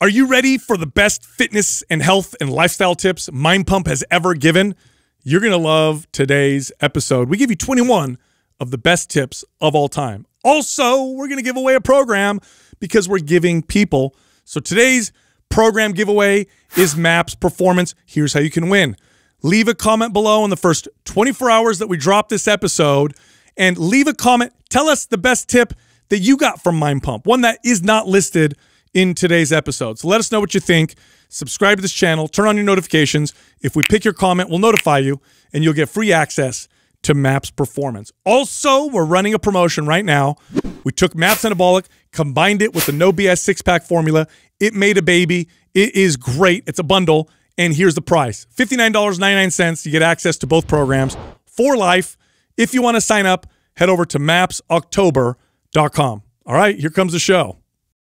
Are you ready for the best fitness and health and lifestyle tips Mind Pump has ever given? You're going to love today's episode. We give you 21 of the best tips of all time. Also, we're going to give away a program because we're giving people. So today's program giveaway is MAPS Performance. Here's how you can win. Leave a comment below in the first 24 hours that we drop this episode and leave a comment. Tell us the best tip that you got from Mind Pump, one that is not listed in today's episode. So let us know what you think. Subscribe to this channel, turn on your notifications. If we pick your comment, we'll notify you and you'll get free access to MAPS Performance. Also, we're running a promotion right now. We took MAPS Anabolic, combined it with the No BS six pack formula. It made a baby. It is great. It's a bundle. And here's the price $59.99. You get access to both programs for life. If you want to sign up, head over to mapsoctober.com. All right, here comes the show.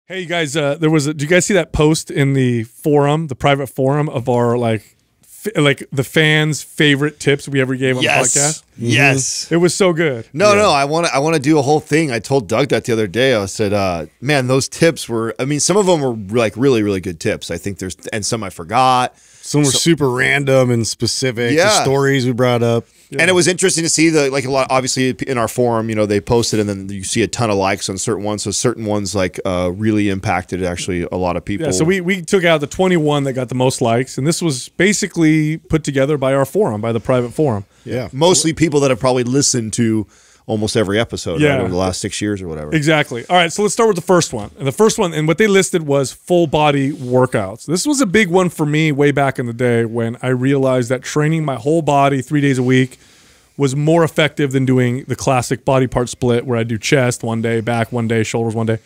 Hey, you guys, uh, there was a, do you guys see that post in the forum, the private forum of our like, like the fans' favorite tips we ever gave on Yes. the podcast? Yes. It was so good. No, no, I want to. I want to do a whole thing. I told Doug that the other day. I said, uh, "Man, those tips were. I mean, some of them were like really, really good tips. I think there's, and some I forgot. Some were super random and specific. The Yeah. stories we brought up. And it was interesting to see the like a lot. Obviously, in our forum, you know, they posted, and then you see a ton of likes on certain ones. So certain ones like uh, really impacted actually a lot of people. Yeah, so we, we took out the 21 that got the most likes, and this was basically put together by our forum, by the private forum. Yeah. mostly people that have probably listened to almost every episode Yeah. right, over the last six years or whatever. Exactly. All right, so let's start with the first one. And the first one, and what they listed was full body workouts. This was a big one for me way back in the day when I realized that training my whole body three days a week was more effective than doing the classic body part split where I do chest one day, back one day, shoulders one day.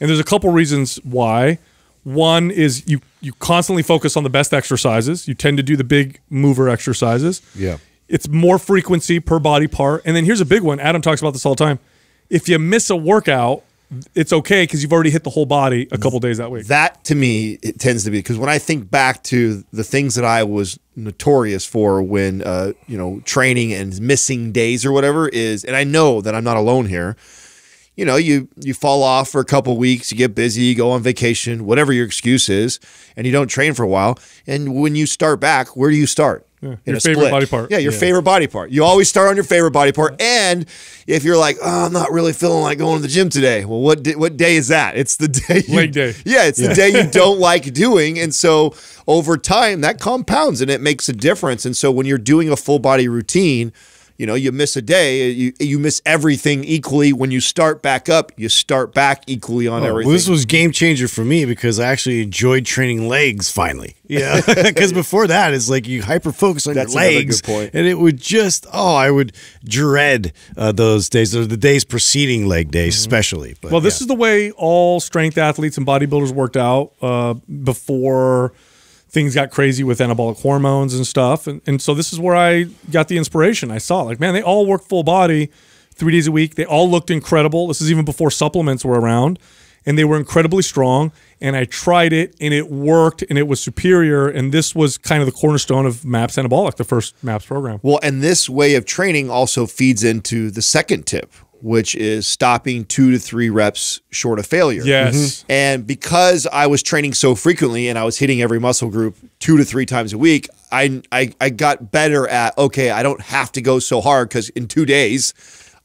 And there's a couple reasons why. One is you you constantly focus on the best exercises. You tend to do the big mover exercises. Yeah. It's more frequency per body part. And then here's a big one. Adam talks about this all the time. If you miss a workout, it's okay because you've already hit the whole body a couple days that week. that to me it tends to be because when I think back to the things that I was notorious for when uh, you know training and missing days or whatever is, and I know that I'm not alone here. You know, you you fall off for a couple weeks, you get busy, you go on vacation, whatever your excuse is, and you don't train for a while. And when you start back, where do you start? In your favorite split. body part. Yeah, your favorite body part. You always start on your favorite body part. And if you're like, oh, I'm not really feeling like going to the gym today. Well, what di- what day is that? It's the day. You, Leg day. Yeah, it's the day you don't like doing. And so over time, that compounds and it makes a difference. And so when you're doing a full body routine, you know, you miss a day, you you miss everything equally. When you start back up, you start back equally on Oh, everything. well, this was game changer for me because I actually enjoyed training legs finally. Yeah, because before that, it's like you hyper focus on That's your legs, good point. and it would just oh, I would dread uh, those days or the days preceding leg days, especially. But Well, this yeah. is the way all strength athletes and bodybuilders worked out uh, before things got crazy with anabolic hormones and stuff. And, and so this is where I got the inspiration. I saw like, man, they all work full body three days a week. They all looked incredible. This is even before supplements were around. And they were incredibly strong. And I tried it and it worked and it was superior. And this was kind of the cornerstone of MAPS Anabolic, the first MAPS program. Well, and this way of training also feeds into the second tip, which is stopping two to three reps short of failure. Yes. Mm-hmm. And because I was training so frequently and I was hitting every muscle group two to three times a week, I I, I got better at okay, I don't have to go so hard because in two days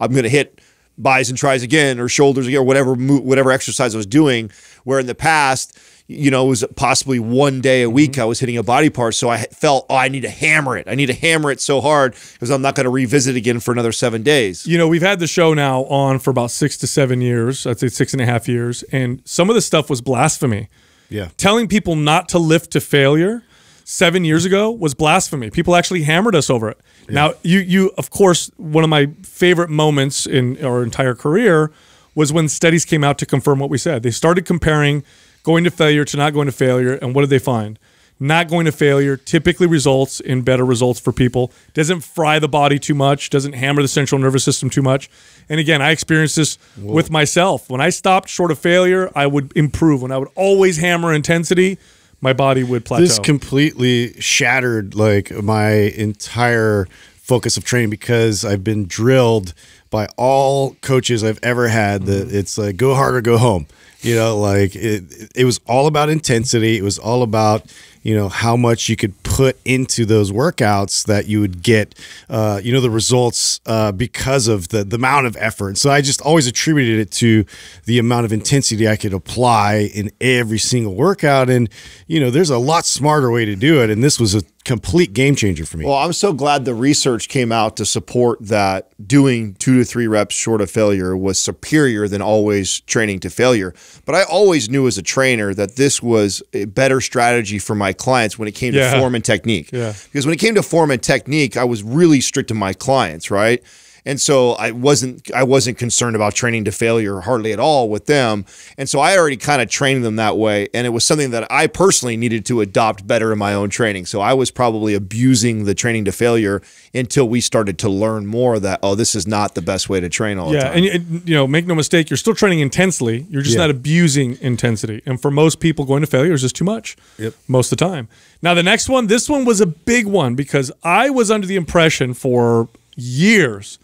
I'm going to hit buys and tries again or shoulders again or whatever mo- whatever exercise I was doing. Where in the past, you know, it was possibly one day a mm-hmm. week I was hitting a body part, so I felt oh I need to hammer it. I need to hammer it so hard because I'm not going to revisit again for another seven days. You know, we've had the show now on for about six to seven years. I'd say six and a half years. And some of the stuff was blasphemy. yeah. Telling people not to lift to failure seven years ago was blasphemy. People actually hammered us over it. Now, you, you, of course, one of my favorite moments in our entire career was when studies came out to confirm what we said. They started comparing going to failure to not going to failure. And what did they find? Not going to failure typically results in better results for people. Doesn't fry the body too much, doesn't hammer the central nervous system too much. And again, I experienced this with myself. When I stopped short of failure, I would improve. When I would always hammer intensity, my body would plateau. This completely shattered like my entire focus of training because I've been drilled by all coaches I've ever had that mm-hmm. it's like go hard or go home. You know, like it, it was all about intensity. It was all about you know how much you could put into those workouts that you would get uh, you know the results uh, because of the the amount of effort. So i just always attributed it to the amount of intensity i could apply in every single workout. And you know there's a lot smarter way to do it. And this was a complete game changer for me. Well, I'm so glad the research came out to support that doing two to three reps short of failure was superior than always training to failure. But I always knew as a trainer that this was a better strategy for my clients when it came Yeah. to form and technique. Yeah. Because when it came to form and technique, I was really strict to my clients, right? And so I wasn't I wasn't concerned about training to failure hardly at all with them. And so I already kind of trained them that way. And it was something that I personally needed to adopt better in my own training. So I was probably abusing the training to failure until we started to learn more that, oh, this is not the best way to train all the Yeah, time. and and, you know, make no mistake, you're still training intensely. You're just Yeah. not abusing intensity. And for most people, going to failure is just too much. Yep. Most of the time. Now, the next one, this one was a big one because I was under the impression for years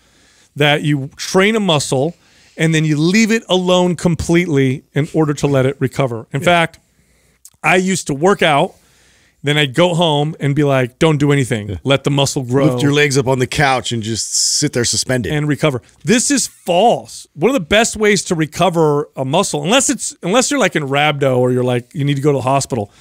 that you train a muscle and then you leave it alone completely in order to let it recover. In fact, I used to work out, then I'd go home and be like, "Don't do anything. Let the muscle grow." lift your legs up on the couch and just sit there suspended and recover. This is false. One of the best ways to recover a muscle, unless it's unless you're like in rhabdo or you're like you need to go to the hospital,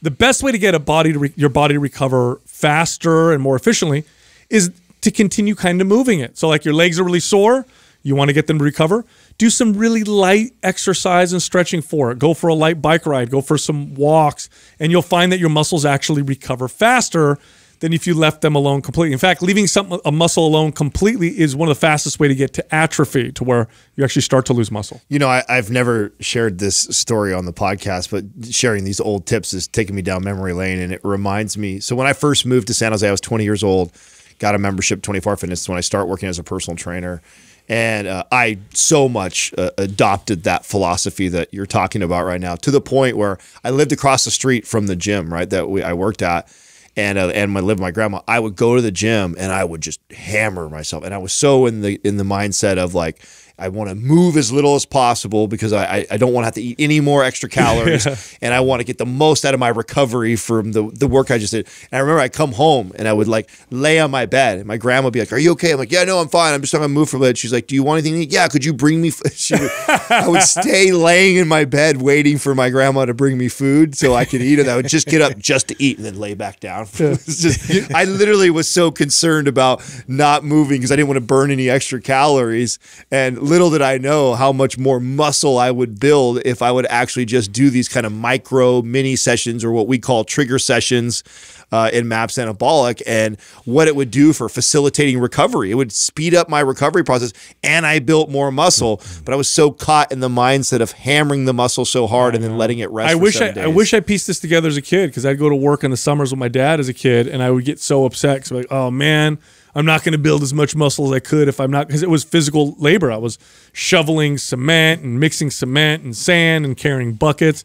the best way to get a body to re- your body to recover faster and more efficiently is to continue kind of moving it. So like your legs are really sore, you want to get them to recover. Do some really light exercise and stretching for it. Go for a light bike ride, go for some walks, and you'll find that your muscles actually recover faster than if you left them alone completely. In fact, leaving some a muscle alone completely is one of the fastest way to get to atrophy, to where you actually start to lose muscle. You know, I, I've never shared this story on the podcast, but sharing these old tips is taking me down memory lane. And it reminds me. So, when I first moved to San Jose, I was 20 years old, got a membership, 24 Fitness, when I started working as a personal trainer. And uh, I so much uh, adopted that philosophy that you're talking about right now to the point where I lived across the street from the gym, right, that we, I worked at and uh, and I lived my grandma, I would go to the gym and I would just hammer myself. And I was so in the in the mindset of like I want to move as little as possible because I I, I don't want to have to eat any more extra calories, and I want to get the most out of my recovery from the the work I just did. And I remember I come home and I would like lay on my bed, and my grandma would be like, "Are you okay?" I'm like, "Yeah, no, I'm fine. I'm just trying to move from a bit." She's like, "Do you want anything to eat?" "Yeah." Could you bring me? f-" She would, I would stay laying in my bed waiting for my grandma to bring me food so I could eat it. I would just get up just to eat and then lay back down. Just, I literally was so concerned about not moving because I didn't want to burn any extra calories. And little did I know how much more muscle I would build if I would actually just do these kind of micro mini sessions or what we call trigger sessions uh, in MAPS Anabolic and what it would do for facilitating recovery. It would speed up my recovery process and I built more muscle. But I was so caught in the mindset of hammering the muscle so hard and then letting it rest. I wish I, I wish I pieced this together as a kid because I'd go to work in the summers with my dad as a kid, and I would get so upset because like, oh man, I'm not going to build as much muscle as I could if I'm not because it was physical labor. I was shoveling cement and mixing cement and sand and carrying buckets.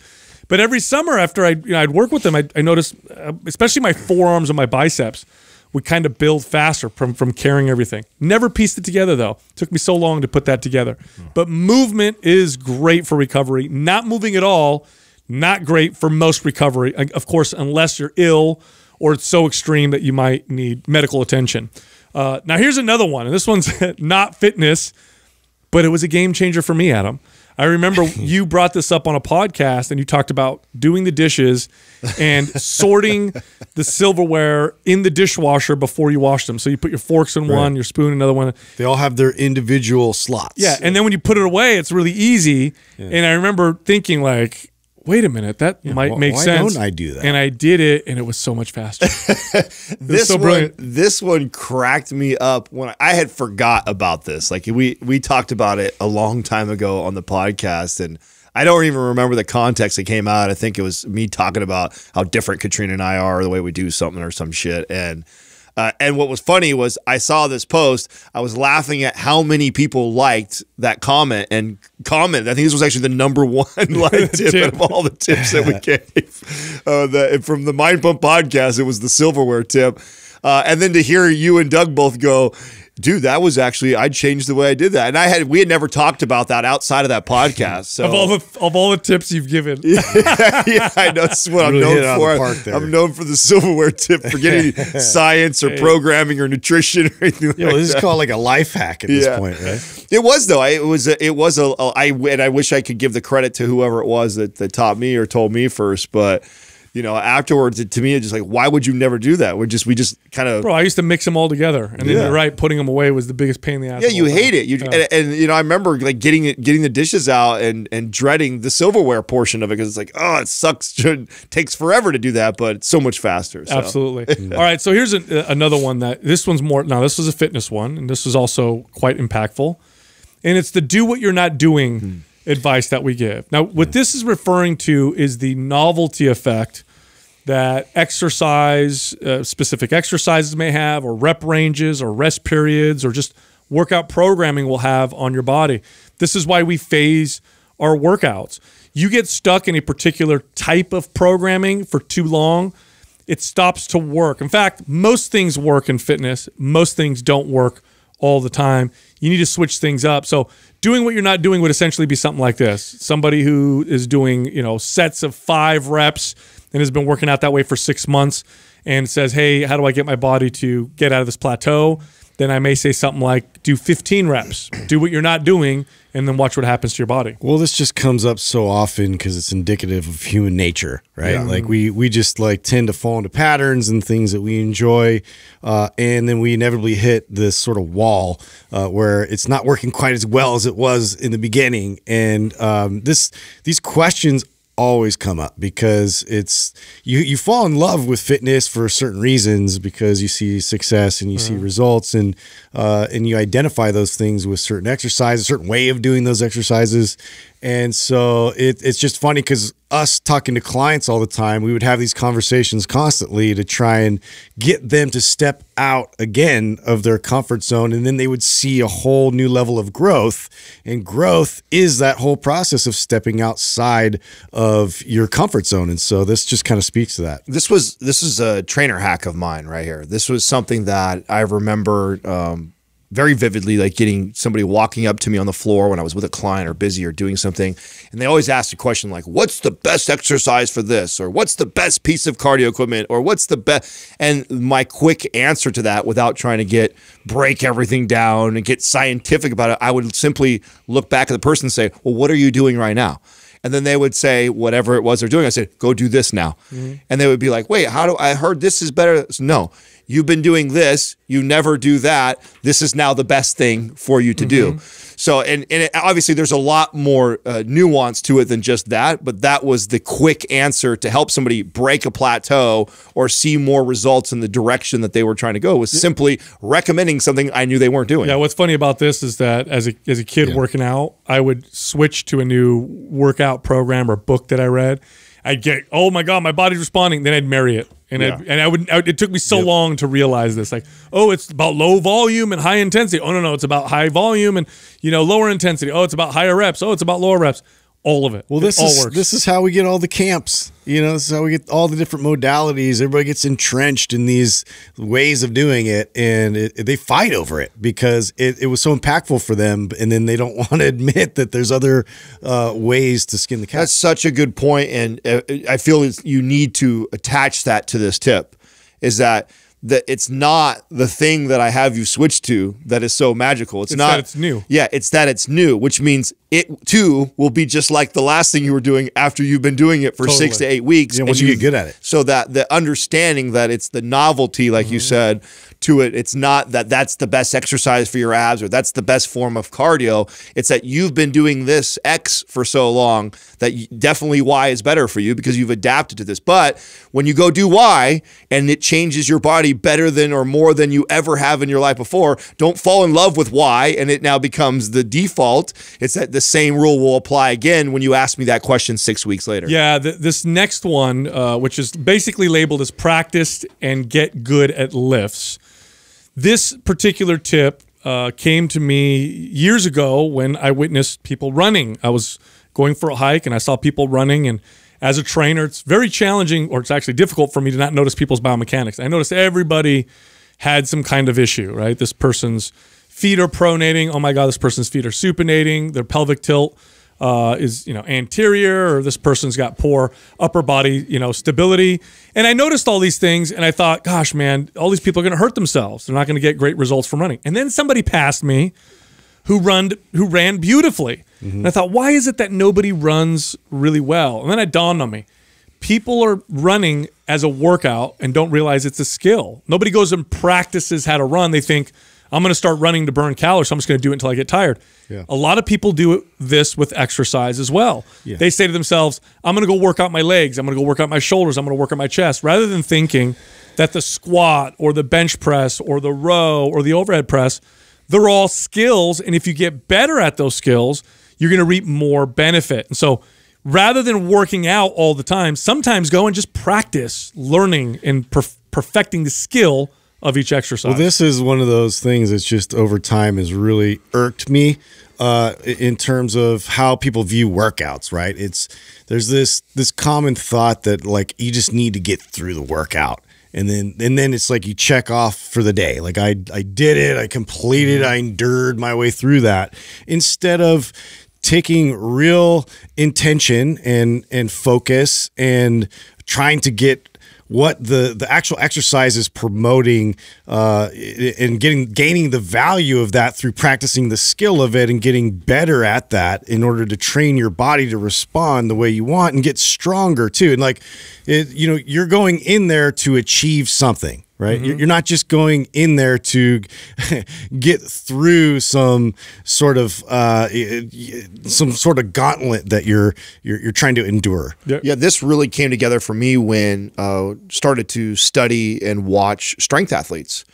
But every summer after I you know, I'd work with them, I, I noticed, uh, especially my forearms and my biceps would kind of build faster from from carrying everything. Never pieced it together though. Took me so long to put that together. But movement is great for recovery. Not moving at all, not great for most recovery. Uh, Of course, unless you're ill or it's so extreme that you might need medical attention. Uh, now here's another one, and this one's not fitness, but it was a game changer for me, Adam. I remember you brought this up on a podcast and you talked about doing the dishes and sorting the silverware in the dishwasher before you wash them. So you put your forks in one, your spoon in another one. they all have their individual slots Yeah, and then when you put it away, it's really easy. And I remember thinking like, wait a minute, that might wh- make why sense. don't I do that? And I did it, and it was so much faster. this so one, brilliant. this one cracked me up when I, I had forgot about this. Like we we talked about it a long time ago on the podcast, and I don't even remember the context it came out. I think it was me talking about how different Katrina and I are, the way we do something or some shit, and. Uh, and what was funny was I saw this post. I was laughing at how many people liked that comment and commented. I think this was actually the number one like tip Tip. out of all the tips that we gave. Uh, the, from the Mind Pump podcast, it was the silverware tip. Uh, and then to hear you and Doug both go, dude, that was actually I changed the way I did that, and I had we had never talked about that outside of that podcast. So Of all the of all the tips you've given, yeah, I know that's what Really I'm known for. the park there. I'm known for the silverware tip, forgetting science or programming or nutrition or anything You know, like this is called like a life hack at this point, right? It was though. I, it was. A, it was a. a I and I wish I could give the credit to whoever it was that, that taught me or told me first. But you know, afterwards, it, to me, it's just like, why would you never do that? We just we just kind of. bro, I used to mix them all together, and then you're right, putting them away was the biggest pain in the ass. Yeah, you time. hate it. You and, and you know, I remember like getting it, getting the dishes out and and dreading the silverware portion of it because it's like, oh, it sucks. It takes forever to do that, but it's so much faster. So. Absolutely. All right, so here's a, another one that this one's more. Now this was a fitness one, and this was also quite impactful, and it's the do what you're not doing Hmm. Advice that we give. Now, what this is referring to is the novelty effect that exercise, uh, specific exercises may have, or rep ranges, or rest periods, or just workout programming will have on your body. This is why we phase our workouts. You get stuck in a particular type of programming for too long, it stops to work. In fact, most things work in fitness, most things don't work all the time. You need to switch things up. So, doing what you're not doing would essentially be something like this. Somebody who is doing, you know, sets of 5 reps and has been working out that way for 6 months and says, "Hey, how do I get my body to get out of this plateau?" Then I may say something like, "Do 15 reps. Do what you're not doing and then watch what happens to your body." Well, this just comes up so often because it's indicative of human nature, right? Like we we just like tend to fall into patterns and things that we enjoy, uh, and then we inevitably hit this sort of wall uh, where it's not working quite as well as it was in the beginning. And um, this these questions always come up because it's you you fall in love with fitness for certain reasons because you see success and you see results and uh, and you identify those things with certain exercise, a certain way of doing those exercises. And so it, it's just funny because us talking to clients all the time, we would have these conversations constantly to try and get them to step out again of their comfort zone. And then they would see a whole new level of growth. And growth is that whole process of stepping outside of your comfort zone. And so this just kind of speaks to that. this was this is a trainer hack of mine right here. This was something that I remember um, very vividly, like getting somebody walking up to me on the floor when I was with a client or busy or doing something, and they always ask a question like, "What's the best exercise for this?" or "What's the best piece of cardio equipment?" or "What's the best?" And my quick answer to that, without trying to get break everything down and get scientific about it, I would simply look back at the person and say, "Well, what are you doing right now?" And then they would say whatever it was they're doing. I said, "Go do this now," mm-hmm. and they would be like, "Wait, how do I heard this is better?" No, you've been doing this. You never do that. This is now the best thing for you to do. So, and and it, obviously, there's a lot more uh, nuance to it than just that. But that was the quick answer to help somebody break a plateau or see more results in the direction that they were trying to go. Was simply recommending something I knew they weren't doing. Yeah, what's funny about this is that as a as a kid working out, I would switch to a new workout program or book that I read. I'd get, oh my god, my body's responding. Then I'd marry it, and I'd, and I would. I, it took me so long to realize this. Like, oh, it's about low volume and high intensity. Oh no, no, it's about high volume and you know lower intensity. Oh, it's about higher reps. Oh, it's about lower reps. All of it. Well, It this all is works. this is how we get all the camps. You know, this is how we get all the different modalities. Everybody gets entrenched in these ways of doing it, and it, they fight over it because it, it was so impactful for them, and then they don't want to admit that there's other uh, ways to skin the cat. That's such a good point, and uh, I feel it's, you need to attach that to this tip. Is that that it's not the thing that I have you switch to that is so magical. It's, It's not. that it's new. Yeah, it's that it's new, which means it too will be just like the last thing you were doing after you've been doing it for six to eight weeks. Yeah, once you get you've- good at it. So that the understanding that it's the novelty, like Mm-hmm. you said, to it. It's not that that's the best exercise for your abs or that's the best form of cardio. It's that you've been doing this X for so long that you, definitely Y is better for you because you've adapted to this. But when you go do Y and it changes your body better than or more than you ever have in your life before, don't fall in love with Y, and it now becomes the default. It's that the same rule will apply again when you ask me that question six weeks later. Yeah, th- this next one, uh, which is basically labeled as practiced and get good at lifts. This particular tip uh, came to me years ago when I witnessed people running. I was going for a hike and I saw people running. And as a trainer, it's very challenging, or it's actually difficult for me to not notice people's biomechanics. I noticed everybody had some kind of issue, right? This person's feet are pronating. Oh my God, this person's feet are supinating. Their pelvic tilt uh, is you know anterior, or this person's got poor upper body you know stability. And I noticed all these things, and I thought, gosh, man, all these people are going to hurt themselves. They're not going to get great results from running. And then somebody passed me who run who ran beautifully. Mm-hmm. And I thought, why is it that nobody runs really well? And then it dawned on me. People are running as a workout and don't realize it's a skill. Nobody goes and practices how to run. They think, I'm going to start running to burn calories, so I'm just going to do it until I get tired. Yeah. A lot of people do this with exercise as well. Yeah. They say to themselves, I'm going to go work out my legs, I'm going to go work out my shoulders, I'm going to work out my chest, rather than thinking that the squat or the bench press or the row or the overhead press – they're all skills. And if you get better at those skills, you're going to reap more benefit. And so rather than working out all the time, sometimes go and just practice learning and perf- perfecting the skill of each exercise. Well, this is one of those things that's just over time has really irked me uh, in terms of how people view workouts. Right? It's there's this this common thought that like you just need to get through the workout, and then and then it's like you check off for the day like i i did it i completed i endured my way through that instead of taking real intention and and focus and trying to get what the the actual exercise is promoting uh, and getting gaining the value of that through practicing the skill of it and getting better at that in order to train your body to respond the way you want and get stronger too. And like it, you know you're going in there to achieve something right? Mm-hmm. You're not just going in there to get through some sort of uh, some sort of gauntlet that you're you're, you're trying to endure. Yeah. yeah, this really came together for me when uh, started to study and watch strength athletes.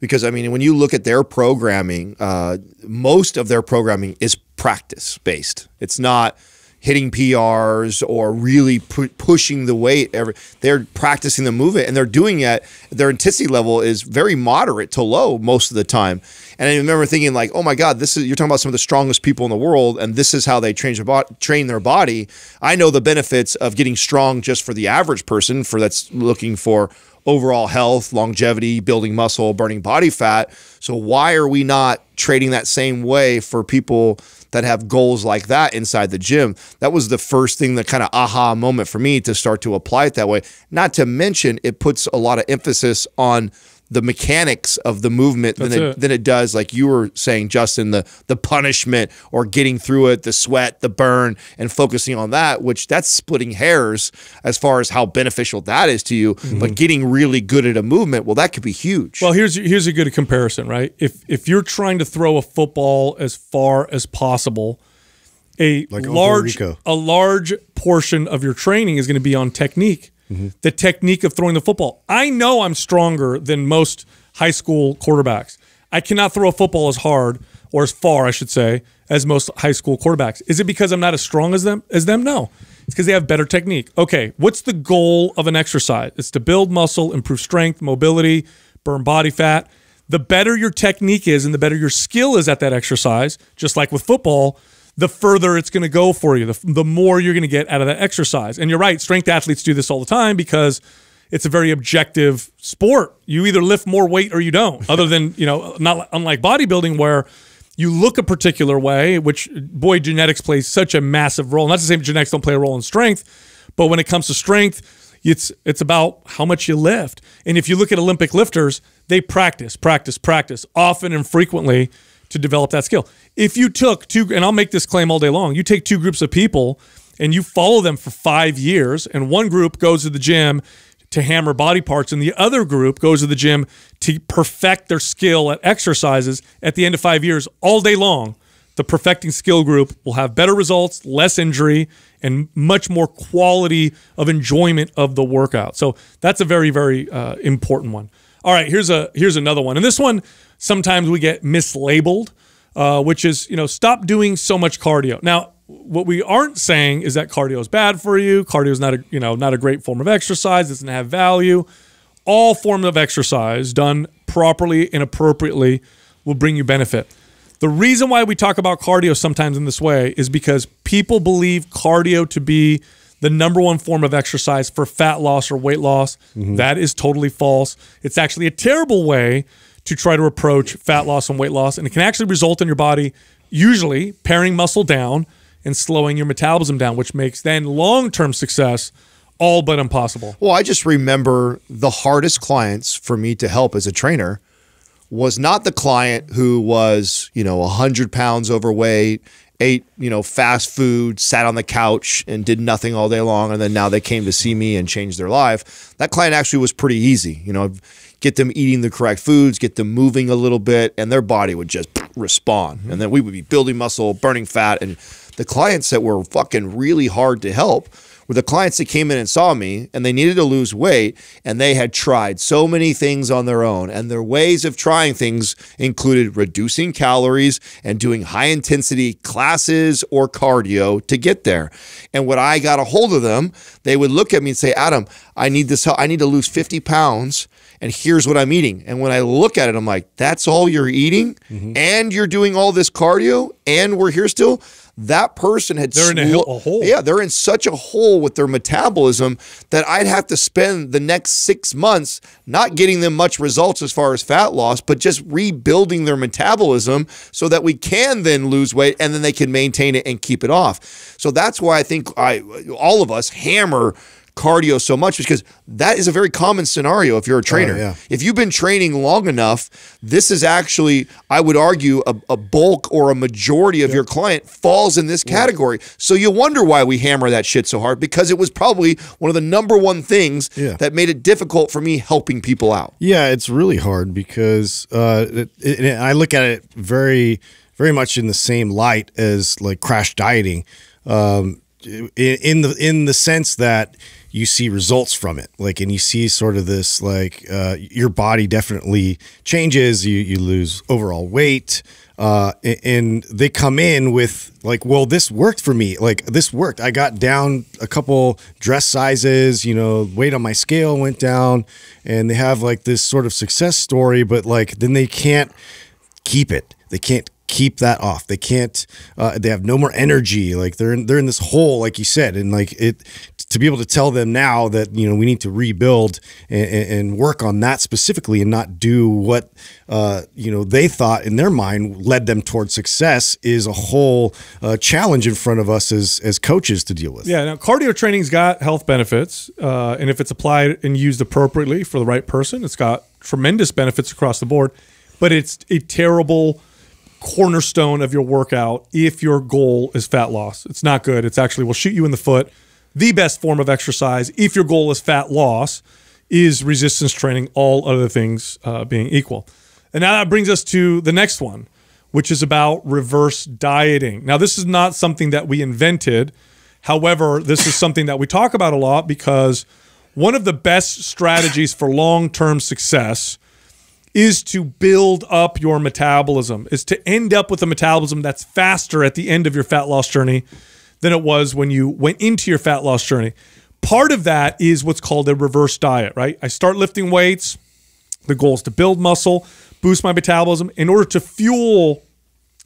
Because I mean, when you look at their programming, uh, most of their programming is practice based. It's not hitting PRs or really pu pushing the weight. Every, they're practicing the movement and they're doing it. Their intensity level is very moderate to low most of the time. And I remember thinking like, oh my God, this is you're talking about some of the strongest people in the world, and this is how they train their, train their body. I know the benefits of getting strong just for the average person, for that's looking for overall health, longevity, building muscle, burning body fat. So why are we not trading that same way for people that have goals like that inside the gym. That was the first thing, that kind of aha moment for me to start to apply it that way. Not to mention, it puts a lot of emphasis on the mechanics of the movement than it, it, than it does, like you were saying, Justin, the the punishment or getting through it, the sweat, the burn, and focusing on that, which that's splitting hairs as far as how beneficial that is to you. Mm-hmm. But getting really good at a movement, well, that could be huge. Well, here's here's a good comparison, right? If if you're trying to throw a football as far as possible, a like large a large portion of your training is going to be on technique mm-hmm. the technique of throwing the football. I know I'm stronger than most high school quarterbacks. I cannot throw a football as hard or as far, I should say, as most high school quarterbacks. Is it because I'm not as strong as them? As them? No. It's because they have better technique. Okay, what's the goal of an exercise? It's to build muscle, improve strength, mobility, burn body fat. The better your technique is and the better your skill is at that exercise, just like with football, the further it's going to go for you, the, the more you're going to get out of that exercise. And you're right, strength athletes do this all the time because it's a very objective sport. You either lift more weight or you don't. Other than you know, not unlike bodybuilding where you look a particular way, which boy genetics plays such a massive role. Not to say genetics don't play a role in strength, but when it comes to strength, it's it's about how much you lift. And if you look at Olympic lifters, they practice, practice, practice often and frequently to develop that skill. If you took two, and I'll make this claim all day long, you take two groups of people and you follow them for five years, and one group goes to the gym to hammer body parts, and the other group goes to the gym to perfect their skill at exercises at the end of five years, all day long, the perfecting skill group will have better results, less injury, and much more quality of enjoyment of the workout. So that's a very, very uh, important one. All right, here's a here's another one, and this one sometimes we get mislabeled, uh, which is, you know, stop doing so much cardio. Now, what we aren't saying is that cardio is bad for you. Cardio is not a, you know, not a great form of exercise. It doesn't have value. All forms of exercise done properly and appropriately will bring you benefit. The reason why we talk about cardio sometimes in this way is because people believe cardio to be the number one form of exercise for fat loss or weight loss. That is totally false. It's actually a terrible way to try to approach fat loss and weight loss, and it can actually result in your body usually paring muscle down and slowing your metabolism down, which makes then long term success all but impossible. Well, I just remember the hardest clients for me to help as a trainer was not the client who was, you know, 100 pounds overweight, ate, you know, fast food, sat on the couch and did nothing all day long. And then now they came to see me and changed their life. That client actually was pretty easy. You know, get them eating the correct foods, get them moving a little bit, and their body would just respond. And then we would be building muscle, burning fat. And the clients that were fucking really hard to help were the clients that came in and saw me and they needed to lose weight and they had tried so many things on their own and their ways of trying things included reducing calories and doing high intensity classes or cardio to get there and when i got a hold of them they would look at me and say adam i need this help i need to lose 50 pounds and here's what I'm eating. And when I look at it, I'm like, that's all you're eating? Mm-hmm. And you're doing all this cardio and we're here still? That person had They're in a a hole. Yeah, they're in such a hole with their metabolism that I'd have to spend the next six months not getting them much results as far as fat loss, but just rebuilding their metabolism so that we can then lose weight and then they can maintain it and keep it off. So that's why I think I all of us hammer cardio so much because that is a very common scenario if you're a trainer. yeah. If you've been training long enough, this is actually, I would argue, a, a bulk or a majority of your client falls in this category. So you wonder why we hammer that shit so hard because it was probably one of the number one things Yeah. that made it difficult for me helping people out. Yeah, it's really hard because uh, it, it, I look at it very, very much in the same light as like crash dieting, um, in, in the in the sense that you see results from it, like, and you see sort of this like uh, your body definitely changes. You you lose overall weight. Uh, and they come in with like, well, this worked for me. Like this worked. I got down a couple dress sizes. You know, weight on my scale went down, and they have like this sort of success story. But like, then they can't keep it. They can't keep that off. They can't. Uh, they have no more energy. Like they're in, they're in this hole, like you said, and like it. To be able to tell them now that you know we need to rebuild and, and work on that specifically, and not do what uh, you know they thought in their mind led them towards success is a whole uh, challenge in front of us as as coaches to deal with. Yeah, now cardio training's got health benefits, uh, and if it's applied and used appropriately for the right person, it's got tremendous benefits across the board. But it's a terrible cornerstone of your workout if your goal is fat loss. It's not good. It's actually will shoot you in the foot. The best form of exercise, if your goal is fat loss, is resistance training. All other things uh, being equal. And now that brings us to the next one, which is about reverse dieting. Now, this is not something that we invented. However, this is something that we talk about a lot because one of the best strategies for long term success is to build up your metabolism, is to end up with a metabolism that's faster at the end of your fat loss journey than it was when you went into your fat loss journey. Part of that is what's called a reverse diet, right? I start lifting weights. The goal is to build muscle, boost my metabolism. In order to fuel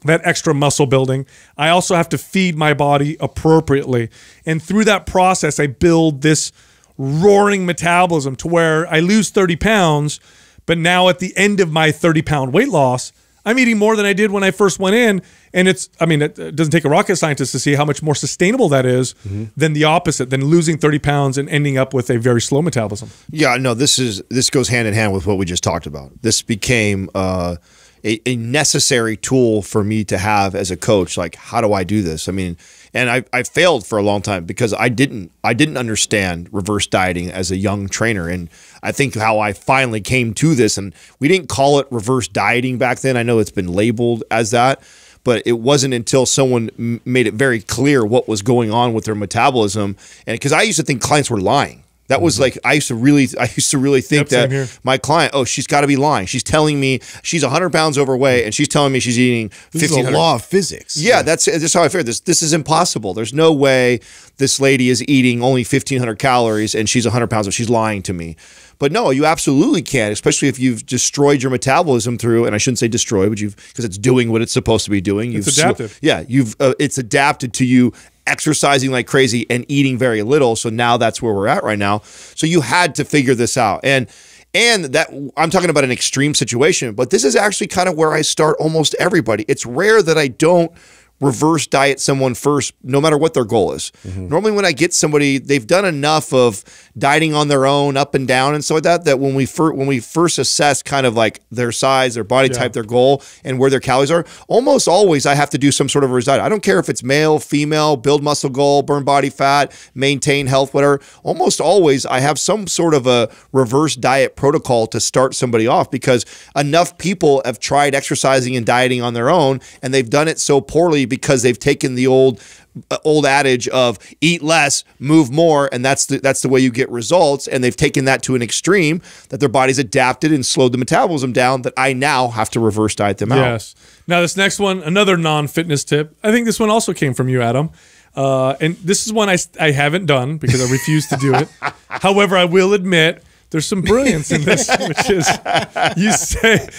that extra muscle building, I also have to feed my body appropriately. And through that process, I build this roaring metabolism to where I lose 30 pounds, but now at the end of my 30 pound weight loss, I'm eating more than I did when I first went in. And it's, I mean, it doesn't take a rocket scientist to see how much more sustainable that is than the opposite, than losing 30 pounds and ending up with a very slow metabolism. Yeah, no, this is this goes hand in hand with what we just talked about. This became uh, a, a necessary tool for me to have as a coach. Like, how do I do this? I mean, and I, I failed for a long time because I didn't I didn't understand reverse dieting as a young trainer, and I think how I finally came to this, and we didn't call it reverse dieting back then. I know it's been labeled as that. But it wasn't until someone made it very clear what was going on with their metabolism, and because I used to think clients were lying. That was like I used to really, I used to really think Yep, that my client, oh, she's got to be lying. She's telling me she's 100 pounds overweight, and she's telling me she's eating This is law of physics. Yeah, that's that's how I figured this. This is impossible. There's no way this lady is eating only 1,500 calories and she's 100 pounds. She's lying to me. But no, you absolutely can, especially if you've destroyed your metabolism through, and I shouldn't say destroy, but you've because it's doing what it's supposed to be doing. You've It's adapted. yeah, you've uh, it's adapted to you exercising like crazy and eating very little. So now that's where we're at right now. So you had to figure this out. And and that I'm talking about an extreme situation, but this is actually kind of where I start almost everybody. It's rare that I don't reverse diet someone first, no matter what their goal is. Mm-hmm. Normally, when I get somebody, they've done enough of dieting on their own, up and down, and so like that. That when we first when we first assess kind of like their size, their body yeah. type, their goal, and where their calories are, almost always I have to do some sort of reverse diet. I don't care if it's male, female, build muscle goal, burn body fat, maintain health, whatever. Almost always I have some sort of a reverse diet protocol to start somebody off because enough people have tried exercising and dieting on their own, and they've done it so poorly because they've taken the old uh, old adage of eat less, move more, and that's the that's the way you get results. And they've taken that to an extreme that their body's adapted and slowed the metabolism down. That I now have to reverse diet them out. Yes. Now this next one, another non-fitness tip. I think this one also came from you, Adam. Uh, and this is one I, I haven't done because I refuse to do it. However, I will admit there's some brilliance in this, which is you say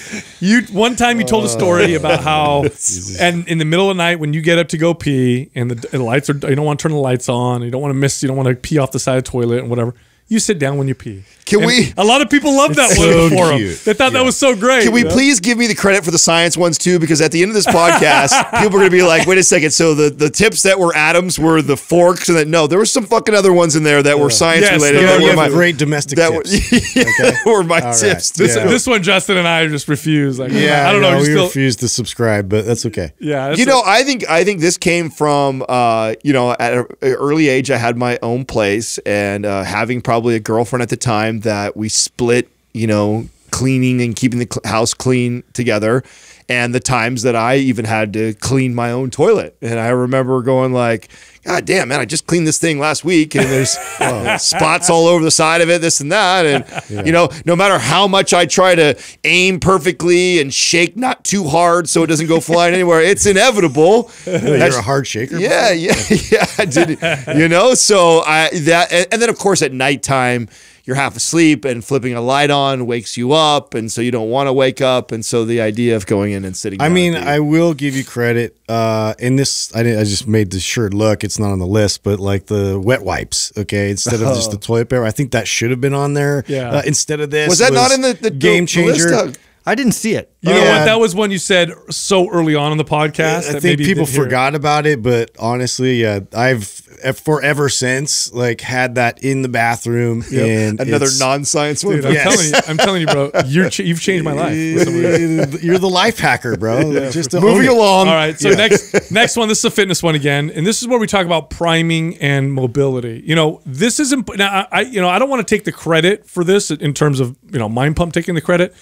you one time you told a story oh. about how and in the middle of the night when you get up to go pee and the, and the lights are you don't want to turn the lights on, you don't want to miss, you don't want to pee off the side of the toilet and whatever you sit down when you pee. Can and we? A lot of people love that one so for them. They thought yeah. that was so great. Can we know? please give me the credit for the science ones too? Because at the end of this podcast, people are going to be like, "Wait a second." So the the tips that were Adams were the forks, and that no, there were some fucking other ones in there that yeah. were science yes, related. Yeah, that were my, great domestic that tips. Were, yeah, okay. were my All tips. This, yeah. this one, Justin and I just refused. Like, yeah, I don't know. we still, refused to subscribe, but that's okay. Yeah, you know, I think I think this came from uh, you know at an early age, I had my own place, and uh, having probably a girlfriend at the time that we split, you know, cleaning and keeping the house clean together and the times that I even had to clean my own toilet. And I remember going like, God damn, man, I just cleaned this thing last week and there's uh, spots all over the side of it, this and that. And, yeah. you know, no matter how much I try to aim perfectly and shake not too hard so it doesn't go flying anywhere, it's inevitable. You're a hard shaker. Yeah, yeah, yeah. I did, you know, so I, that, and then of course at nighttime, you're half asleep and flipping a light on wakes you up and so you don't want to wake up. And so the idea of going in and sitting I mean I will give you credit uh in this I I just made the shirt look it's not on the list but like the wet wipes okay? Instead of just the toilet paper I think that should have been on there. Yeah. Uh, instead of this was that was not in the, the game changer I didn't see it. You know what? That was one you said so early on in the podcast. I think people forgot about it, but honestly, yeah, I've eh, forever since like had that in the bathroom. Yep. And another non-science one. Dude, I'm, yes. telling you, I'm telling you, bro. You're ch you've changed my life. You're the life hacker, bro. yeah. Just moving along. All right. So yeah. next next one. This is a fitness one again, and this is where we talk about priming and mobility. You know, this is imp- now. I you know I don't want to take the credit for this in terms of you know Mind Pump taking the credit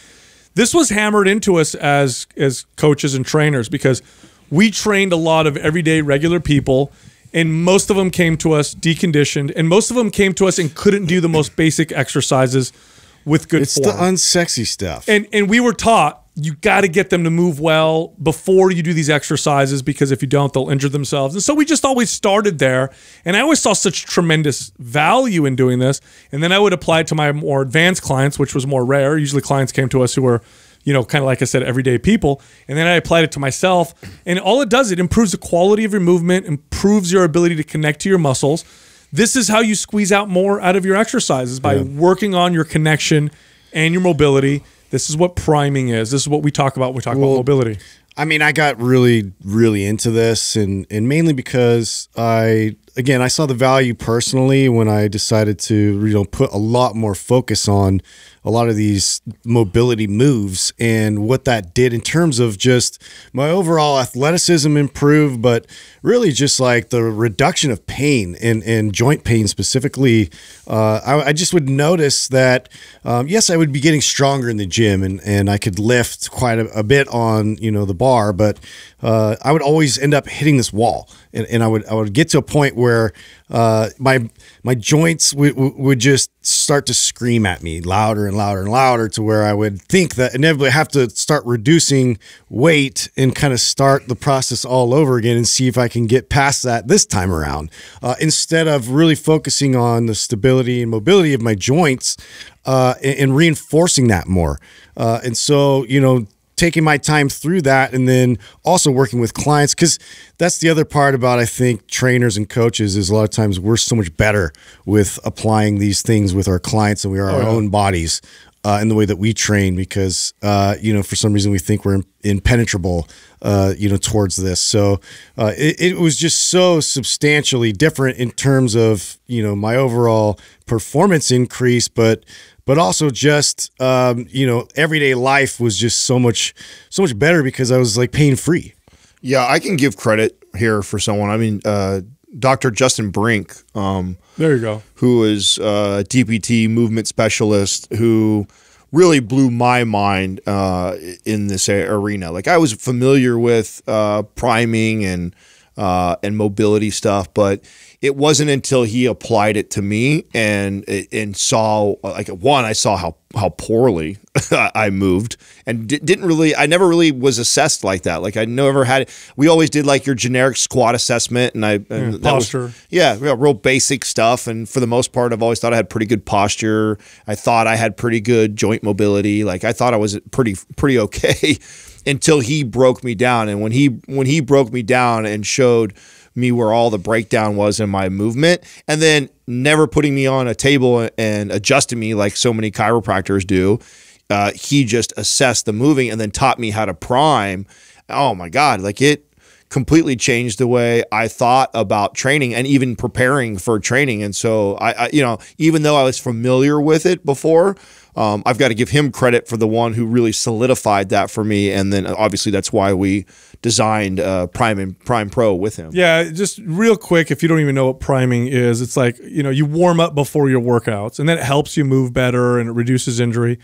this was hammered into us as as coaches and trainers because we trained a lot of everyday regular people and most of them came to us deconditioned and most of them came to us and couldn't do the most basic exercises with good it's form. the unsexy stuff and and we were taught you got to get them to move well before you do these exercises because if you don't, they'll injure themselves. And so we just always started there. And I always saw such tremendous value in doing this. And then I would apply it to my more advanced clients, which was more rare. Usually clients came to us who were, you know, kind of like I said, everyday people. And then I applied it to myself. And all it does, it improves the quality of your movement, improves your ability to connect to your muscles. This is how you squeeze out more out of your exercises by yeah. working on your connection and your mobility this is what priming is. This is what we talk about when we talk well, about mobility. I mean, I got really, really into this, and and mainly because I again I saw the value personally when I decided to you know put a lot more focus on a lot of these mobility moves and what that did in terms of just my overall athleticism improved, but really just like the reduction of pain and, and joint pain specifically. Uh, I, I, just would notice that, um, yes, I would be getting stronger in the gym and, and I could lift quite a, a bit on, you know, the bar, but uh, I would always end up hitting this wall. And, and I would I would get to a point where uh, my my joints would, would just start to scream at me louder and louder and louder to where I would think that inevitably have to start reducing weight and kind of start the process all over again and see if I can get past that this time around. Uh, instead of really focusing on the stability and mobility of my joints uh, and, and, reinforcing that more. Uh, and so, you know, taking my time through that and then also working with clients because that's the other part about i think trainers and coaches is a lot of times we're so much better with applying these things with our clients than we are our own bodies uh, in the way that we train because uh, you know for some reason we think we're impenetrable uh, you know towards this. So uh, it, it was just so substantially different in terms of you know my overall performance increase but but also just um, you know everyday life was just so much so much better because I was like pain free. Yeah, I can give credit here for someone. I mean, uh, Dr. Justin Brink. Um, there you go. Who is a DPT movement specialist who really blew my mind uh, in this arena. Like I was familiar with uh, priming and uh, and mobility stuff, but it wasn't until he applied it to me and and saw like one I saw how how poorly I moved and didn't really I never really was assessed like that. Like I never had we always did like your generic squat assessment and I and mm, yeah, posture. Was, yeah real basic stuff. And for the most part I've always thought I had pretty good posture. I thought I had pretty good joint mobility. Like I thought I was pretty pretty okay until he broke me down. And when he when he broke me down and showed me where all the breakdown was in my movement and then never putting me on a table and adjusting me like so many chiropractors do. Uh, he just assessed the moving and then taught me how to prime. Oh my God, like it completely changed the way I thought about training and even preparing for training. And so I, I you know, even though I was familiar with it before, um, I've got to give him credit for the one who really solidified that for me. And then obviously that's why we designed uh, Prime and Prime Pro with him. Yeah, just real quick, if you don't even know what priming is, it's like you know you warm up before your workouts, and that helps you move better and it reduces injury.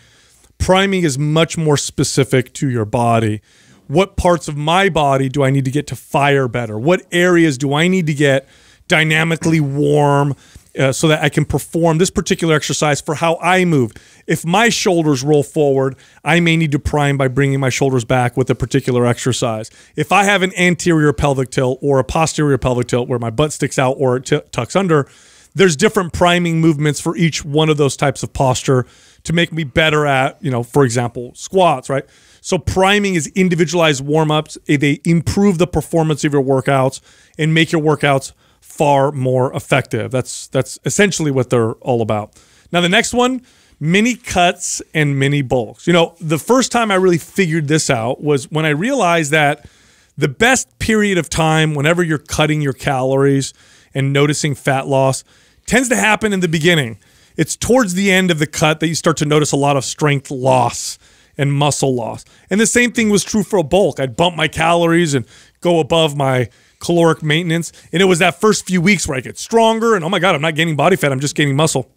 Priming is much more specific to your body. What parts of my body do I need to get to fire better? What areas do I need to get dynamically warm? Uh, so that I can perform this particular exercise for how I move. If my shoulders roll forward, I may need to prime by bringing my shoulders back with a particular exercise. If I have an anterior pelvic tilt or a posterior pelvic tilt where my butt sticks out or it tucks under, there's different priming movements for each one of those types of posture to make me better at, you know, for example, squats, right? So priming is individualized warm-ups. They improve the performance of your workouts and make your workouts far more effective. That's that's essentially what they're all about. Now the next one, mini cuts and mini bulks. You know, the first time I really figured this out was when I realized that the best period of time whenever you're cutting your calories and noticing fat loss tends to happen in the beginning. It's towards the end of the cut that you start to notice a lot of strength loss and muscle loss. And the same thing was true for a bulk. I'd bump my calories and go above my caloric maintenance. And it was that first few weeks where I get stronger and oh my God, I'm not gaining body fat, I'm just gaining muscle.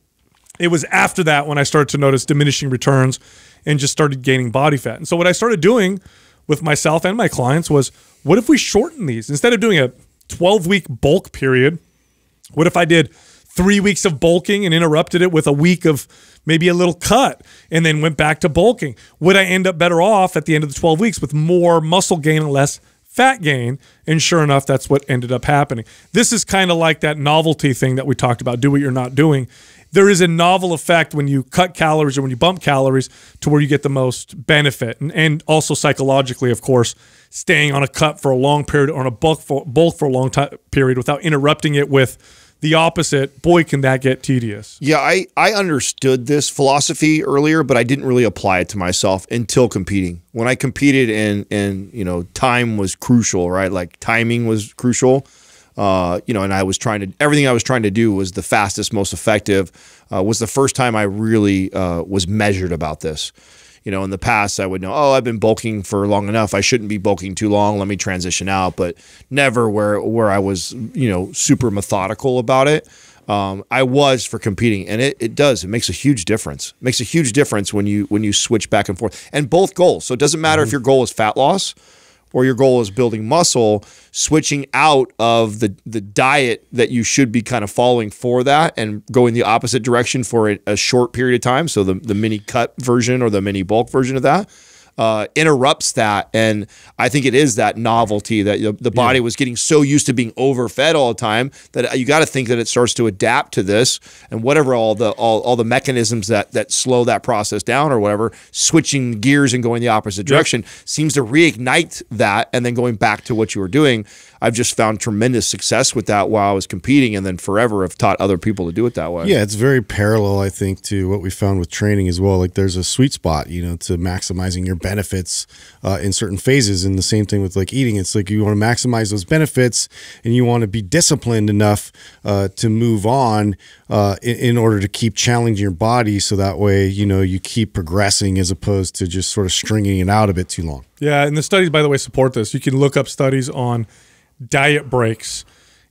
It was after that when I started to notice diminishing returns and just started gaining body fat. And so what I started doing with myself and my clients was what if we shorten these? Instead of doing a 12 week bulk period, what if I did three weeks of bulking and interrupted it with a week of maybe a little cut and then went back to bulking? Would I end up better off at the end of the 12 weeks with more muscle gain and less fat gain. And sure enough, that's what ended up happening. This is kind of like that novelty thing that we talked about do what you're not doing. There is a novel effect when you cut calories or when you bump calories to where you get the most benefit. And, and also psychologically, of course, staying on a cut for a long period or on a bulk for, bulk for a long time period without interrupting it with the opposite, boy, can that get tedious. Yeah, I, I understood this philosophy earlier, but I didn't really apply it to myself until competing. When I competed and and you know time was crucial, right? Like timing was crucial. Uh, you know, and I was trying to everything I was trying to do was the fastest, most effective. Uh, was the first time I really uh, was measured about this you know, in the past, I would know, oh, I've been bulking for long enough. I shouldn't be bulking too long. Let me transition out. But never where where I was, you know, super methodical about it. Um, I was for competing, and it, it does. It makes a huge difference. It makes a huge difference when you when you switch back and forth, and both goals. So it doesn't matter mm-hmm. if your goal is fat loss or your goal is building muscle, switching out of the the diet that you should be kind of following for that and going the opposite direction for a, a short period of time. So the, the mini cut version or the mini bulk version of that. Uh, interrupts that. And I think it is that novelty that the, the body was getting so used to being overfed all the time that you got to think that it starts to adapt to this and whatever all the all, all the mechanisms that that slow that process down or whatever, switching gears and going the opposite direction seems to reignite that and then going back to what you were doing. I've just found tremendous success with that while I was competing, and then forever have taught other people to do it that way. Yeah, it's very parallel, I think, to what we found with training as well. Like there's a sweet spot, you know, to maximizing your benefits uh, in certain phases. And the same thing with like eating. It's like you want to maximize those benefits and you want to be disciplined enough uh, to move on uh, in, in order to keep challenging your body so that way, you know, you keep progressing as opposed to just sort of stringing it out a bit too long. Yeah, and the studies, by the way, support this. You can look up studies on diet breaks,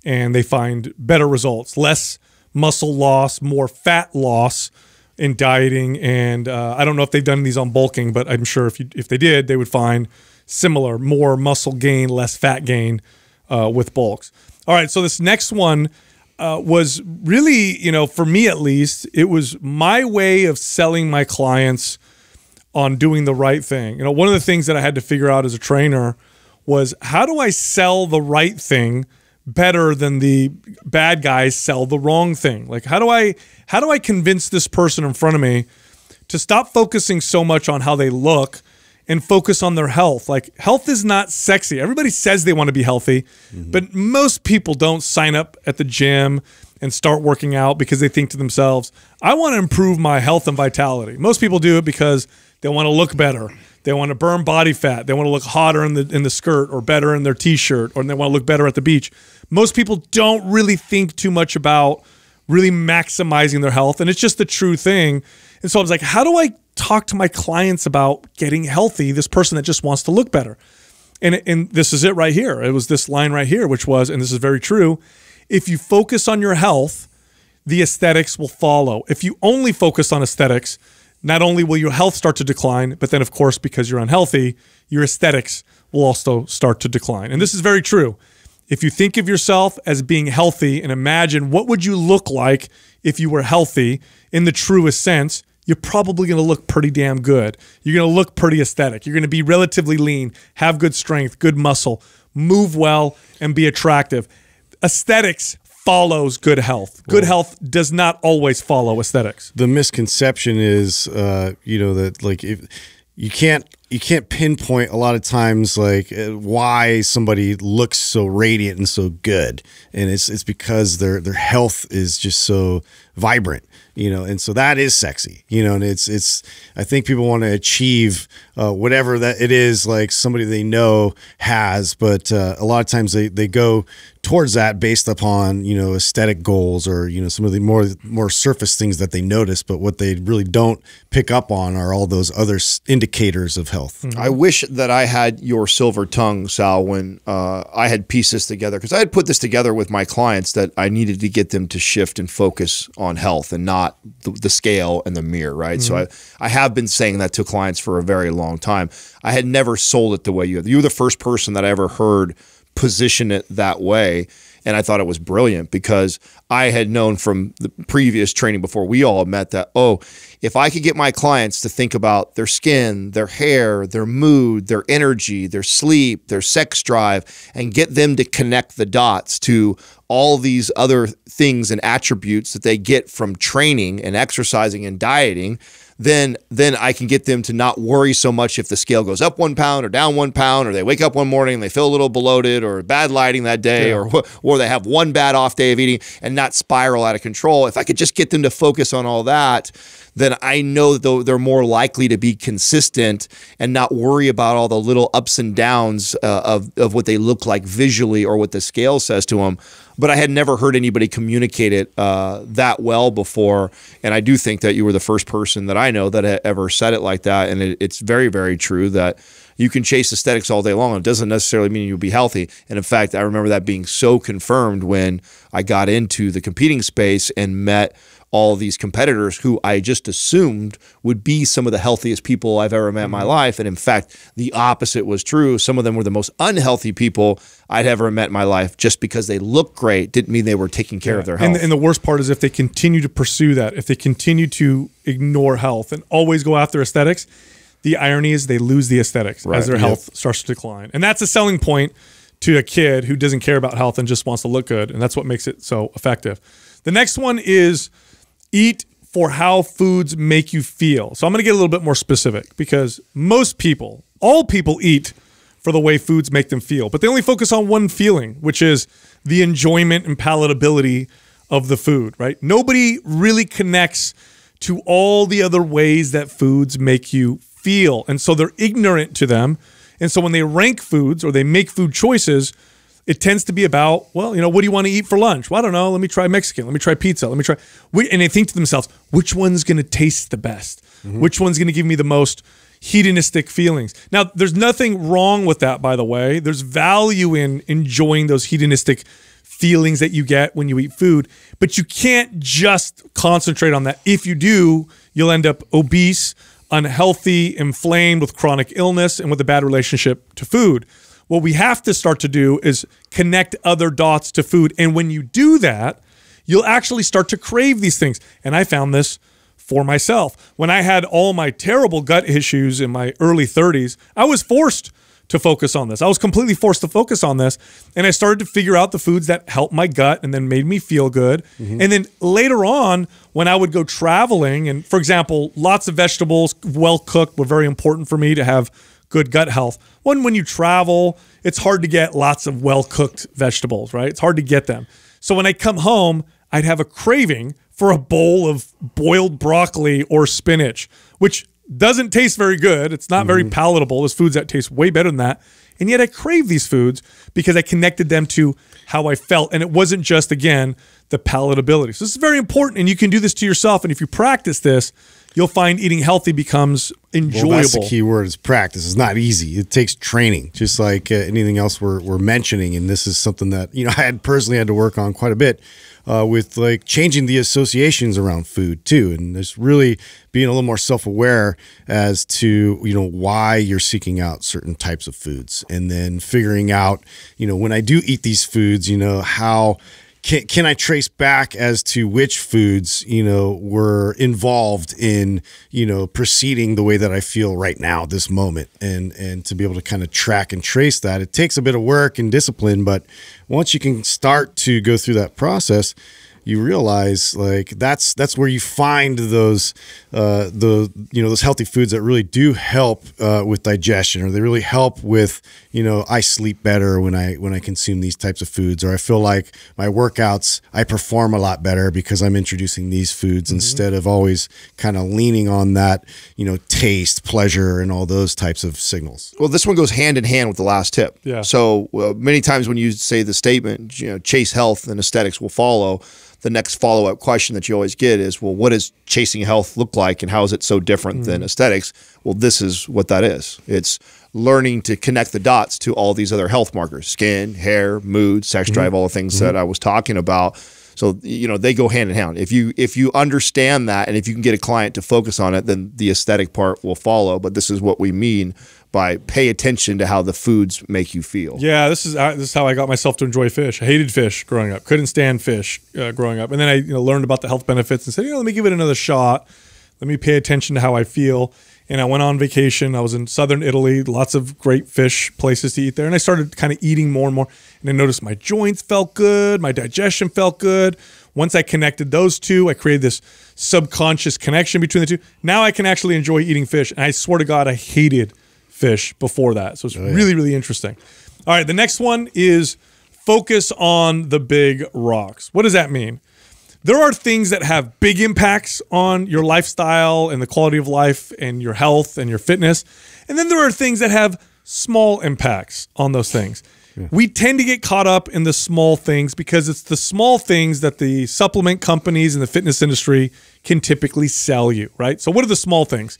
and they find better results, less muscle loss, more fat loss in dieting. And uh, I don't know if they've done these on bulking, but I'm sure if you if they did, they would find similar, more muscle gain, less fat gain uh, with bulks. All right, so this next one. Uh, was really, you know, for me at least, it was my way of selling my clients on doing the right thing. You know, one of the things that I had to figure out as a trainer was how do I sell the right thing better than the bad guys sell the wrong thing? Like how do I how do I convince this person in front of me to stop focusing so much on how they look and focus on their health? Like health is not sexy. Everybody says they want to be healthy, mm-hmm. but most people don't sign up at the gym and start working out because they think to themselves, I want to improve my health and vitality. Most people do it because they want to look better. They want to burn body fat. They want to look hotter in the in the skirt or better in their t-shirt or they want to look better at the beach. Most people don't really think too much about really maximizing their health and it's just the true thing. And so I was like, how do I talk to my clients about getting healthy, this person that just wants to look better? And and this is it right here. It was this line right here which was and this is very true, if you focus on your health, the aesthetics will follow. If you only focus on aesthetics, not only will your health start to decline, but then, of course, because you're unhealthy, your aesthetics will also start to decline. And this is very true. If you think of yourself as being healthy and imagine what would you look like if you were healthy in the truest sense, you're probably going to look pretty damn good. You're going to look pretty aesthetic. You're going to be relatively lean, have good strength, good muscle, move well, and be attractive. Aesthetics follows good health. Good health does not always follow aesthetics. the misconception is uh you know that like if you can't you can't pinpoint a lot of times like uh, why somebody looks so radiant and so good and it's it's because their their health is just so vibrant you know and so that is sexy you know and it's it's i think people want to achieve uh, whatever that it is like somebody they know has but uh, a lot of times they they go towards that based upon you know aesthetic goals or you know some of the more more surface things that they notice but what they really don't pick up on are all those other s- indicators of health I wish that I had your silver tongue, Sal, when uh, I had pieced this together because I had put this together with my clients that I needed to get them to shift and focus on health and not the, the scale and the mirror, right? So I, I have been saying that to clients for a very long time. I had never sold it the way you have. You were the first person that I ever heard position it that way. And I thought it was brilliant because I had known from the previous training before we all met that, oh, if I could get my clients to think about their skin, their hair, their mood, their energy, their sleep, their sex drive, and get them to connect the dots to all these other things and attributes that they get from training and exercising and dieting, then then I can get them to not worry so much if the scale goes up one pound or down one pound, or they wake up one morning and they feel a little bloated, or bad lighting that day, or or they have one bad off day of eating and not spiral out of control. If I could just get them to focus on all that, then I know that they're more likely to be consistent and not worry about all the little ups and downs uh, of of what they look like visually or what the scale says to them but I had never heard anybody communicate it uh, that well before. And I do think that you were the first person that I know that had ever said it like that. And it, it's very, very true that you can chase aesthetics all day long. It doesn't necessarily mean you'll be healthy. And in fact, I remember that being so confirmed when I got into the competing space and met all these competitors who I just assumed would be some of the healthiest people I've ever met in my mm-hmm. life. And in fact, the opposite was true. Some of them were the most unhealthy people I'd ever met in my life just because they looked great didn't mean they were taking care of their health. And, and the worst part is if they continue to pursue that, if they continue to ignore health and always go after aesthetics, The irony is they lose the aesthetics Right. as their Yep. health starts to decline. And that's a selling point to a kid who doesn't care about health and just wants to look good. And that's what makes it so effective. The next one is eat for how foods make you feel. So I'm going to get a little bit more specific because most people, all people eat for the way foods make them feel, but they only focus on one feeling, which is the enjoyment and palatability of the food, right? Nobody really connects to all the other ways that foods make you feel. And so they're ignorant to them. And so when they rank foods or they make food choices, it tends to be about, well, you know, what do you want to eat for lunch? Well, I don't know. Let me try Mexican. Let me try pizza. Let me try. wh- And they think to themselves, which one's going to taste the best? Mm-hmm. Which one's going to give me the most hedonistic feelings? Now, there's nothing wrong with that, by the way. There's value in enjoying those hedonistic feelings that you get when you eat food, but you can't just concentrate on that. If you do, you'll end up obese, unhealthy, inflamed with chronic illness, and with a bad relationship to food. What we have to start to do is connect other dots to food. And when you do that, you'll actually start to crave these things. And I found this for myself. When I had all my terrible gut issues in my early 30s, I was forced to focus on this. I was completely forced to focus on this. And I started to figure out the foods that helped my gut and then made me feel good. Mm-hmm. And then later on, when I would go traveling, and for example, lots of vegetables, well cooked, were very important for me to have good gut health. One, when you travel, it's hard to get lots of well cooked vegetables, right? It's hard to get them. So when I come home, I'd have a craving for a bowl of boiled broccoli or spinach, which doesn't taste very good. It's not very mm-hmm. palatable. There's foods that taste way better than that. And yet I crave these foods because I connected them to how I felt. And it wasn't just, again, the palatability. So this is very important. And you can do this to yourself. And if you practice this, you'll find eating healthy becomes enjoyable. Well, that's the key word is practice. It's not easy. It takes training, just like uh, anything else we're, we're mentioning. And this is something that, you know, I had personally had to work on quite a bit uh, with like changing the associations around food too. And just really being a little more self aware as to, you know, why you're seeking out certain types of foods. And then figuring out, you know, when I do eat these foods, you know, how can, can I trace back as to which foods you know were involved in you know proceeding the way that I feel right now this moment? And and to be able to kind of track and trace that it takes a bit of work and discipline but once you can start to go through that process you realize like that's that's where you find those uh, the you know those healthy foods that really do help uh, with digestion or they really help with you know I sleep better when I when I consume these types of foods or I feel like my workouts I perform a lot better because I'm introducing these foods instead of always kind of leaning on that you know taste pleasure and all those types of signals. Well, this one goes hand in hand with the last tip. Yeah. So uh, many times when you say the statement, you know, chase health and aesthetics will follow. The next follow up question that you always get is, well, what does chasing health look like, and how is it so different than mm. aesthetics? Well, this is what that is. It's learning to connect the dots to all these other health markers: skin, hair, mood, sex drive, mm-hmm. all the things mm-hmm. that I was talking about. So you know they go hand in hand. If you if you understand that, and if you can get a client to focus on it, then the aesthetic part will follow. But this is what we mean by pay attention to how the foods make you feel. Yeah, this is uh, this is how I got myself to enjoy fish. I hated fish growing up. Couldn't stand fish uh, growing up, and then I you know, learned about the health benefits and said, you know, let me give it another shot. Let me pay attention to how I feel. And I went on vacation. I was in southern Italy, lots of great fish places to eat there, and I started kind of eating more and more. And I noticed my joints felt good, my digestion felt good. Once I connected those two, I created this subconscious connection between the two. Now I can actually enjoy eating fish. And I swear to God, I hated fish before that. So it's oh, really, really interesting. All right, the next one is focus on the big rocks. What does that mean? There are things that have big impacts on your lifestyle and the quality of life and your health and your fitness. And then there are things that have small impacts on those things. We tend to get caught up in the small things because it's the small things that the supplement companies and the fitness industry can typically sell you, right? So, what are the small things?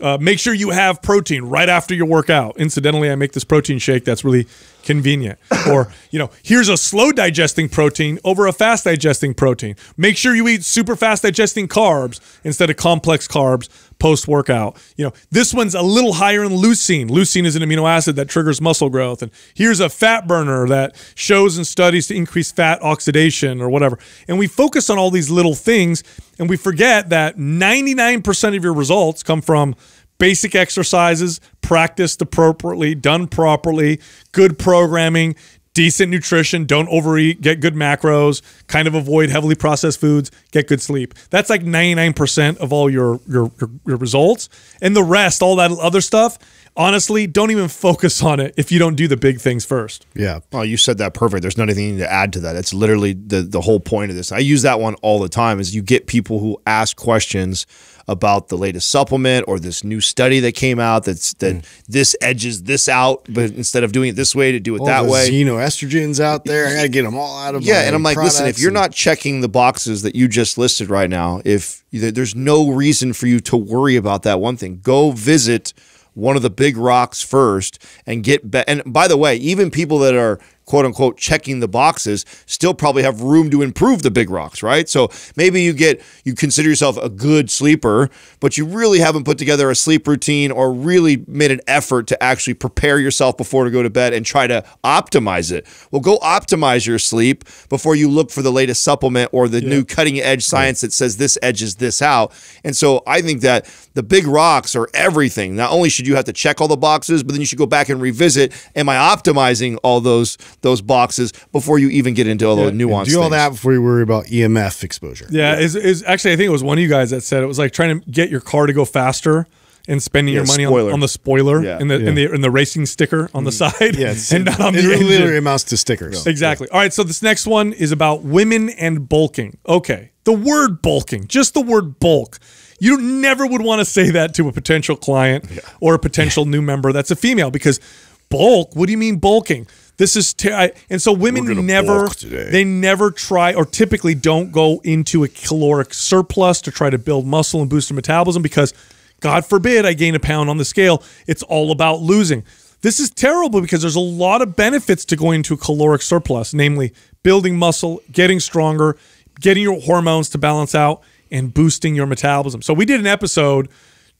Uh, make sure you have protein right after your workout. Incidentally, I make this protein shake that's really convenient. or, you know, here's a slow digesting protein over a fast digesting protein. Make sure you eat super fast digesting carbs instead of complex carbs post workout. You know, this one's a little higher in leucine. Leucine is an amino acid that triggers muscle growth. And here's a fat burner that shows in studies to increase fat oxidation or whatever. And we focus on all these little things and we forget that 99% of your results come from basic exercises practiced appropriately, done properly, good programming, decent nutrition, don't overeat, get good macros, kind of avoid heavily processed foods, get good sleep. That's like 99% of all your your your, your results. And the rest, all that other stuff, honestly, don't even focus on it if you don't do the big things first. Yeah. Oh, you said that perfect. There's not anything to add to that. It's literally the the whole point of this. I use that one all the time. Is you get people who ask questions about the latest supplement or this new study that came out that's that Mm. this edges this out, but instead of doing it this way, to do it All that the way. xenoestrogens out there. I got to get them all out of Yeah, and I'm like, listen, if you're not checking the boxes that you just listed right now, if there's no reason for you to worry about that one thing, go visit one of the big rocks first and get be- and by the way, even people that are quote unquote checking the boxes still probably have room to improve the big rocks, right? So maybe you get you consider yourself a good sleeper, but you really haven't put together a sleep routine or really made an effort to actually prepare yourself before to go to bed and try to optimize it. Well, go optimize your sleep before you look for the latest supplement or the new cutting edge science that says this edges this out. And so I think that the big rocks are everything. Not only should you have to check all the boxes, but then you should go back and revisit am I optimizing all those those boxes before you even get into all the nuance do all things. that before you worry about EMF exposure. Yeah, Is, is actually I think it was one of you guys that said it was like trying to get your car to go faster and spending Yeah, your money on, on the spoiler Yeah. and the and the and the racing sticker on the mm. side. Yeah, and not on it the engine. literally amounts to stickers. Exactly. All right. So this next one is about women and bulking. Okay. The word bulking, just the word bulk. You never would want to say that to a potential client or a potential new member that's a female because bulk, what do you mean bulking? This is, ter- I, and so women never, they never try or typically don't go into a caloric surplus to try to build muscle and boost their metabolism because God forbid I gain a pound on the scale. It's all about losing. This is terrible because there's a lot of benefits to going into a caloric surplus, namely building muscle, getting stronger, getting your hormones to balance out, and boosting your metabolism. So we did an episode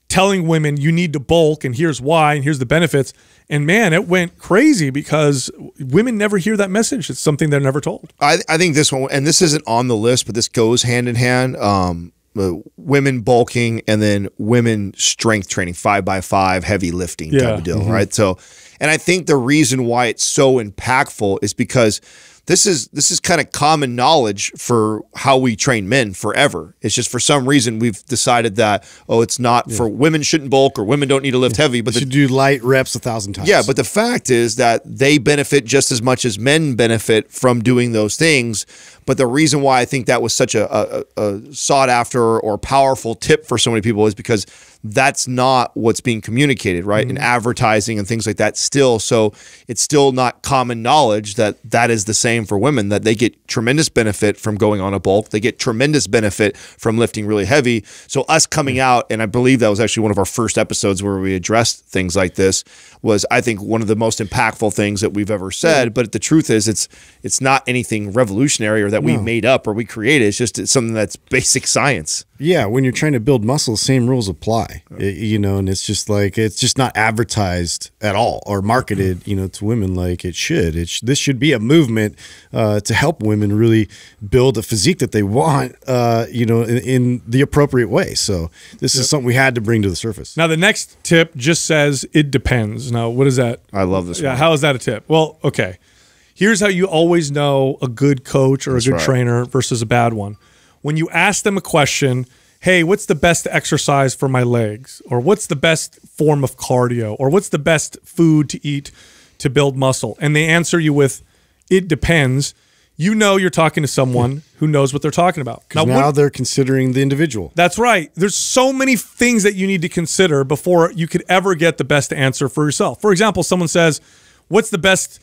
telling women you need to bulk and here's why and here's the benefits. And man, it went crazy because women never hear that message. It's something they're never told. I, I think this one, and this isn't on the list, but this goes hand in hand. Um, uh, women bulking and then women strength training, five by five, heavy lifting Yeah. type of deal, right? So, and I think the reason why it's so impactful is because this is this is kind of common knowledge for how we train men forever. It's just for some reason we've decided that oh, it's not for women shouldn't bulk or women don't need to lift heavy, but You the should do light reps a thousand times. yeah, but the fact is that they benefit just as much as men benefit from doing those things. But the reason why I think that was such a, a, a sought after or powerful tip for so many people is because that's not what's being communicated, right? In mm-hmm. advertising and things like that, still. So it's still not common knowledge that that is the same for women, that they get tremendous benefit from going on a bulk. They get tremendous benefit from lifting really heavy. So us coming mm-hmm. out, and I believe that was actually one of our first episodes where we addressed things like this, was I think one of the most impactful things that we've ever said. Mm-hmm. But the truth is, it's it's not anything revolutionary or that we made up or we created. It's just it's something that's basic science. Yeah, when you're trying to build muscle, same rules apply. I- you know, and it's just like it's just not advertised at all or marketed, you know, to women like it should. It sh- this should be a movement uh, to help women really build a physique that they want, uh, you know, in, in the appropriate way. So this is something we had to bring to the surface. Now, the next tip just says it depends. Now, what is that? I love this Yeah, one. how is that a tip? Well, okay. Here's how you always know a good coach or a good right. trainer versus a bad one. When you ask them a question, hey, what's the best exercise for my legs? Or what's the best form of cardio? Or what's the best food to eat to build muscle? And they answer you with, it depends. You know you're talking to someone who knows what they're talking about. Now, what- they're considering the individual. that's right. There's so many things that you need to consider before you could ever get the best answer for yourself. For example, someone says, What's the best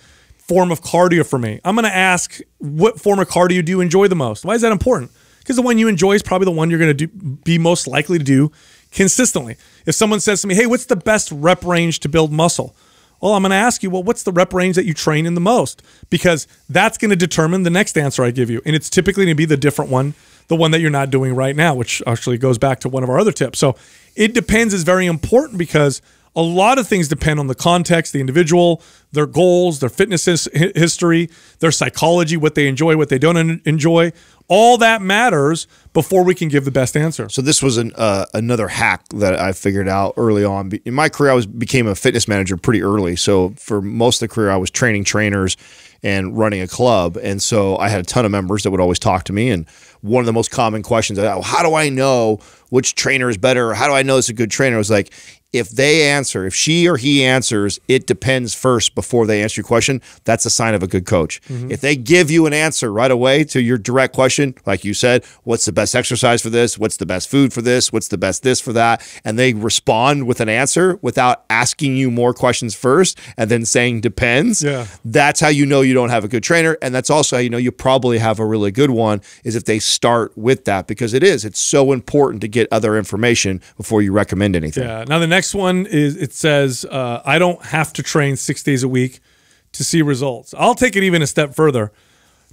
form of cardio for me? I'm going to ask, What form of cardio do you enjoy the most? Why is that important? Because the one you enjoy is probably the one you're going to be most likely to do consistently. If someone says to me, Hey, what's the best rep range to build muscle? Well, I'm going to ask you, well, what's the rep range that you train in the most? Because that's going to determine the next answer I give you. And it's typically going to be the different one, the one that you're not doing right now, which actually goes back to one of our other tips. So it depends is very important because a lot of things depend on the context, the individual, their goals, their fitness his- history, their psychology, what they enjoy, what they don't enjoy. All that matters before we can give the best answer. So this was an, uh, another hack that I figured out early on. In my career, I was became a fitness manager pretty early. So for most of the career, I was training trainers and running a club, and so I had a ton of members that would always talk to me. And one of the most common questions, oh, how do I know which trainer is better? How do I know it's a good trainer? I was like, if they answer, if she or he answers, it depends first before they answer your question. That's a sign of a good coach. Mm-hmm. If they give you an answer right away to your direct question, like you said, what's the best exercise for this? What's the best food for this? What's the best this for that? And they respond with an answer without asking you more questions first and then saying depends. Yeah. That's how you know you don't have a good trainer. And that's also how you know you probably have a really good one is if they start with that because it is. It's so important to get other information before you recommend anything. Yeah. Now the next one is it says uh, I don't have to train six days a week to see results. I'll take it even a step further.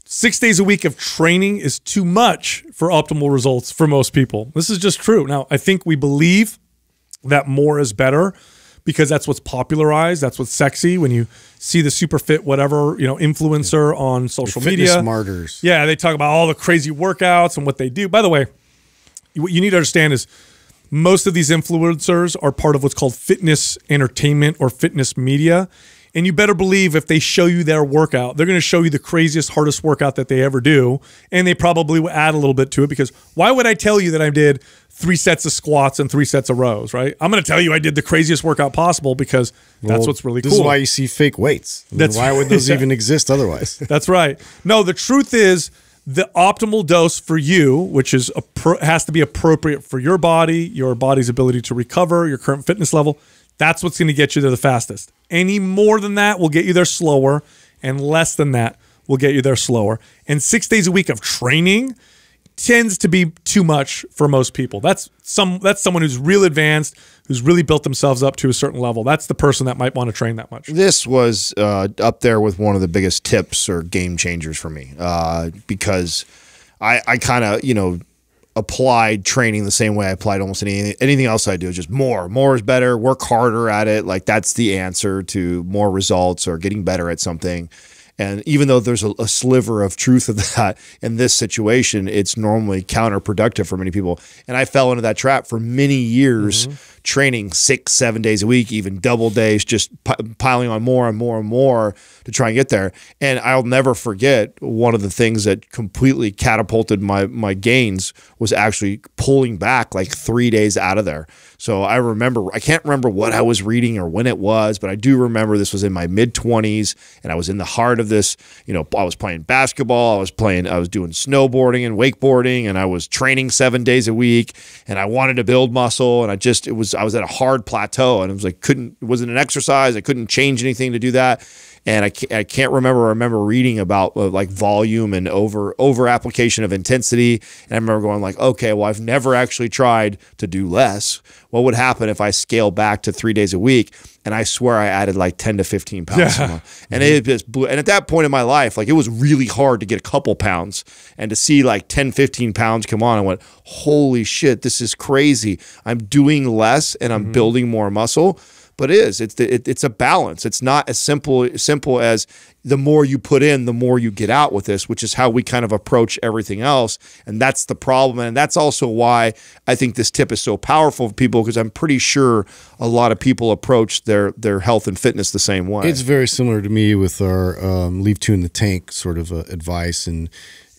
Six days a week of training is too much for optimal results for most people. This is just true. Now I think we believe that more is better because that's what's popularized. That's what's sexy when you see the super fit whatever you know influencer on social media. martyrs. Yeah, they talk about all the crazy workouts and what they do. By the way, what you need to understand is most of these influencers are part of what's called fitness entertainment or fitness media. And you better believe if they show you their workout, they're going to show you the craziest, hardest workout that they ever do. And they probably will add a little bit to it because why would I tell you that I did three sets of squats and three sets of rows, right? I'm going to tell you I did the craziest workout possible because that's Well, what's really this cool. This is why you see fake weights. That's why would those even exist otherwise? That's right. No, the truth is the optimal dose for you, which is has to be appropriate for your body, your body's ability to recover, your current fitness level. That's what's going to get you there the fastest. Any more than that will get you there slower, and less than that will get you there slower. And six days a week of training tends to be too much for most people. That's some that's someone who's real advanced, who's really built themselves up to a certain level. That's the person that might want to train that much. This was uh, up there with one of the biggest tips or game changers for me uh, because I, I kind of, you know, applied training the same way I applied almost anything, anything else I do. Just more, more is better. Work harder at it. Like that's the answer to more results or getting better at something. And even though there's a, a sliver of truth of that in this situation, it's normally counterproductive for many people. And I fell into that trap for many years, mm-hmm. training six, seven days a week, even double days, just pi- piling on more and more and more to try and get there. And I'll never forget one of the things that completely catapulted my my gains was actually pulling back like three days out of there. So I remember, I can't remember what I was reading or when it was, but I do remember this was in my mid 20s and I was in the heart of this. You know, I was playing basketball, I was playing, I was doing snowboarding and wakeboarding, and I was training seven days a week, and I wanted to build muscle. And I just, it was, I was at a hard plateau, and it was like, couldn't, it wasn't an exercise, I couldn't change anything to do that and I can't, I can't remember. I remember reading about uh, like volume and over over application of intensity, and I remember going like, okay, well, I've never actually tried to do less. What would happen if I scale back to three days a week? And I swear I added like ten to fifteen pounds, Yeah. and it just blew. And at that point in my life, like it was really hard to get a couple pounds, and to see like 10, 15 pounds come on, I went, holy shit, this is crazy. I'm doing less and I'm building more muscle but it is. It's it, it's a balance. It's not as simple simple as the more you put in the more you get out with this which is how we kind of approach everything else. And that's the problem. And that's also why i think this tip is so powerful for people because i'm pretty sure a lot of people approach their their health and fitness the same way. It's very similar to me with our um, leave two in the tank sort of uh, advice, and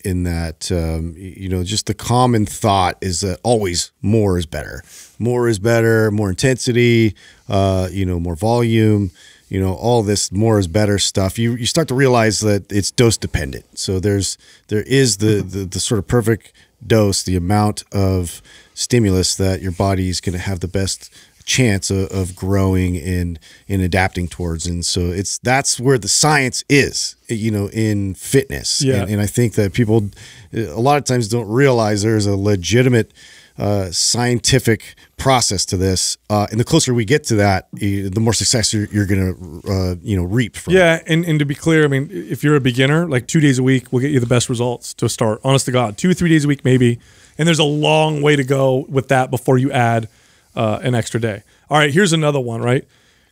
in that um, you know just the common thought is that always more is better, more is better, more intensity, uh, you know, more volume. You know all this more is better stuff. You you start to realize that it's dose dependent. So there's there is the the, the sort of perfect dose, the amount of stimulus that your body is going to have the best chance of, of growing and and adapting towards and so it's that's where the science is you know in fitness Yeah. and, and i think that people a lot of times don't realize there's a legitimate uh, scientific process to this uh, and the closer we get to that the more success you're, you're gonna uh, you know reap from it. Yeah, and, and to be clear, I mean, if you're a beginner, like two days a week will get you the best results to start. Honest to God, two or three days a week maybe, and there's a long way to go with that before you add uh, an extra day. All right, here's another one. Right,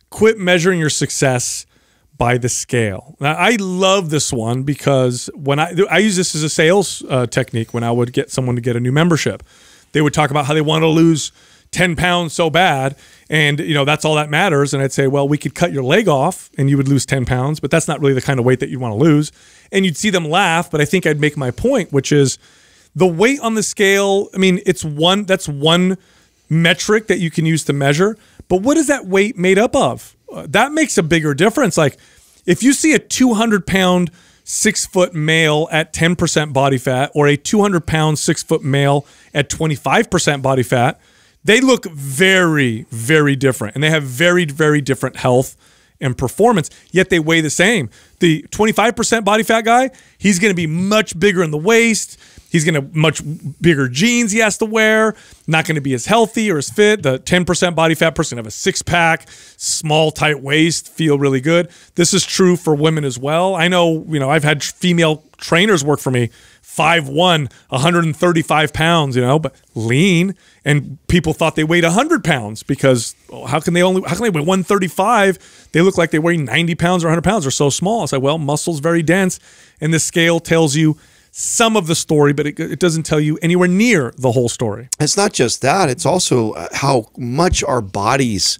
quit measuring your success by the scale. Now, I love this one because when I I use this as a sales uh, technique when I would get someone to get a new membership, they would talk about how they want to lose 10 pounds so bad and you know that's all that matters. And i'd say well we could cut your leg off and you would lose 10 pounds but that's not really the kind of weight that you want to lose. And you'd see them laugh but i think i'd make my point which is the weight on the scale i mean it's one that's one metric that you can use to measure but what is that weight made up of? That makes a bigger difference. Like if you see a 200 pound six foot male at 10% body fat or a 200 pound six foot male at 25% body fat they look very, very different and they have very, very different health and performance, yet they weigh the same. The 25% body fat guy, he's going to be much bigger in the waist. He's going to much bigger jeans he has to wear, not going to be as healthy or as fit. The 10% body fat person have a six pack, small, tight waist, feel really good. This is true for women as well. I know, you know, I've had female trainers work for me, 5'1, 135 pounds, you know, but lean. And people thought they weighed 100 pounds because oh, how can they only, how can they weigh 135? They look like they weigh 90 pounds or 100 pounds. They're so small. It's like, well, muscle's very dense. And the scale tells you some of the story, but it, it, doesn't tell you anywhere near the whole story. It's not just that; it's also uh, how much our bodies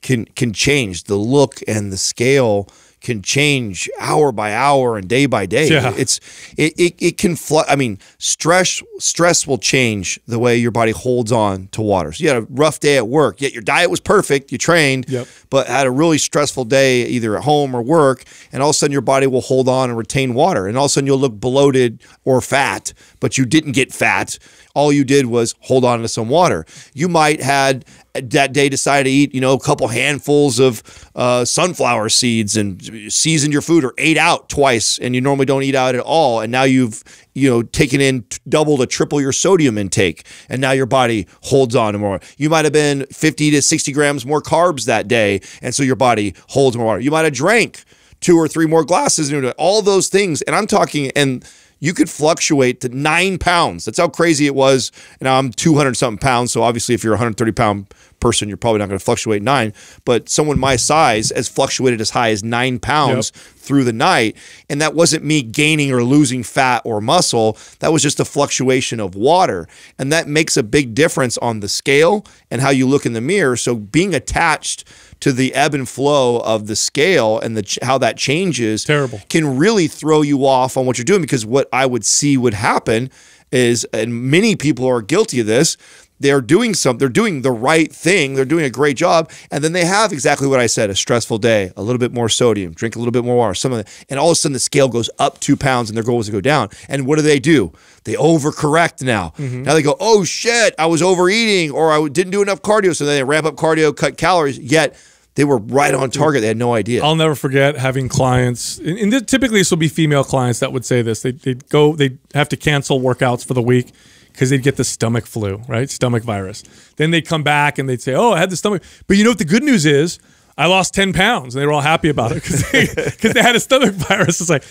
can can change. The look and the scale can change hour by hour and day by day. Yeah. It's it, it, it can fl- I mean, stress stress will change the way your body holds on to water. So you had a rough day at work, yet your diet was perfect, you trained, yep. but had a really stressful day either at home or work, and all of a sudden your body will hold on and retain water. And all of a sudden you'll look bloated or fat, but you didn't get fat all you did was hold on to some water. You might had that day decide to eat, you know, a couple handfuls of uh, sunflower seeds and seasoned your food or ate out twice and you normally don't eat out at all. And now you've, you know, taken in double to triple your sodium intake and now your body holds on to more. You might have been 50 to 60 grams more carbs that day. And so your body holds more water. You might have drank two or three more glasses, all those things. And I'm talking, and you could fluctuate to nine pounds. That's how crazy it was. And I'm 200 something pounds. So obviously, if you're a 130 pound person, you're probably not going to fluctuate nine. But someone my size has fluctuated as high as nine pounds yep. through the night. And that wasn't me gaining or losing fat or muscle. That was just a fluctuation of water. And that makes a big difference on the scale and how you look in the mirror. So being attached to the ebb and flow of the scale and the how that changes Terrible. can really throw you off on what you're doing because what I would see would happen is and many people are guilty of this they're doing something they're doing the right thing they're doing a great job and then they have exactly what i said a stressful day a little bit more sodium drink a little bit more water some of the, and all of a sudden the scale goes up two pounds and their goal is to go down and what do they do they overcorrect now mm-hmm. now they go oh shit i was overeating or i didn't do enough cardio so then they ramp up cardio cut calories yet they were right on target. They had no idea. I'll never forget having clients, and, typically this will be female clients that would say this. They, would go, they'd have to cancel workouts for the week because they'd get the stomach flu, right? Stomach virus. Then they'd come back and they'd say, "Oh, I had the stomach." But you know what the good news is? I lost ten pounds, and they were all happy about it because they, they, had a stomach virus. It's like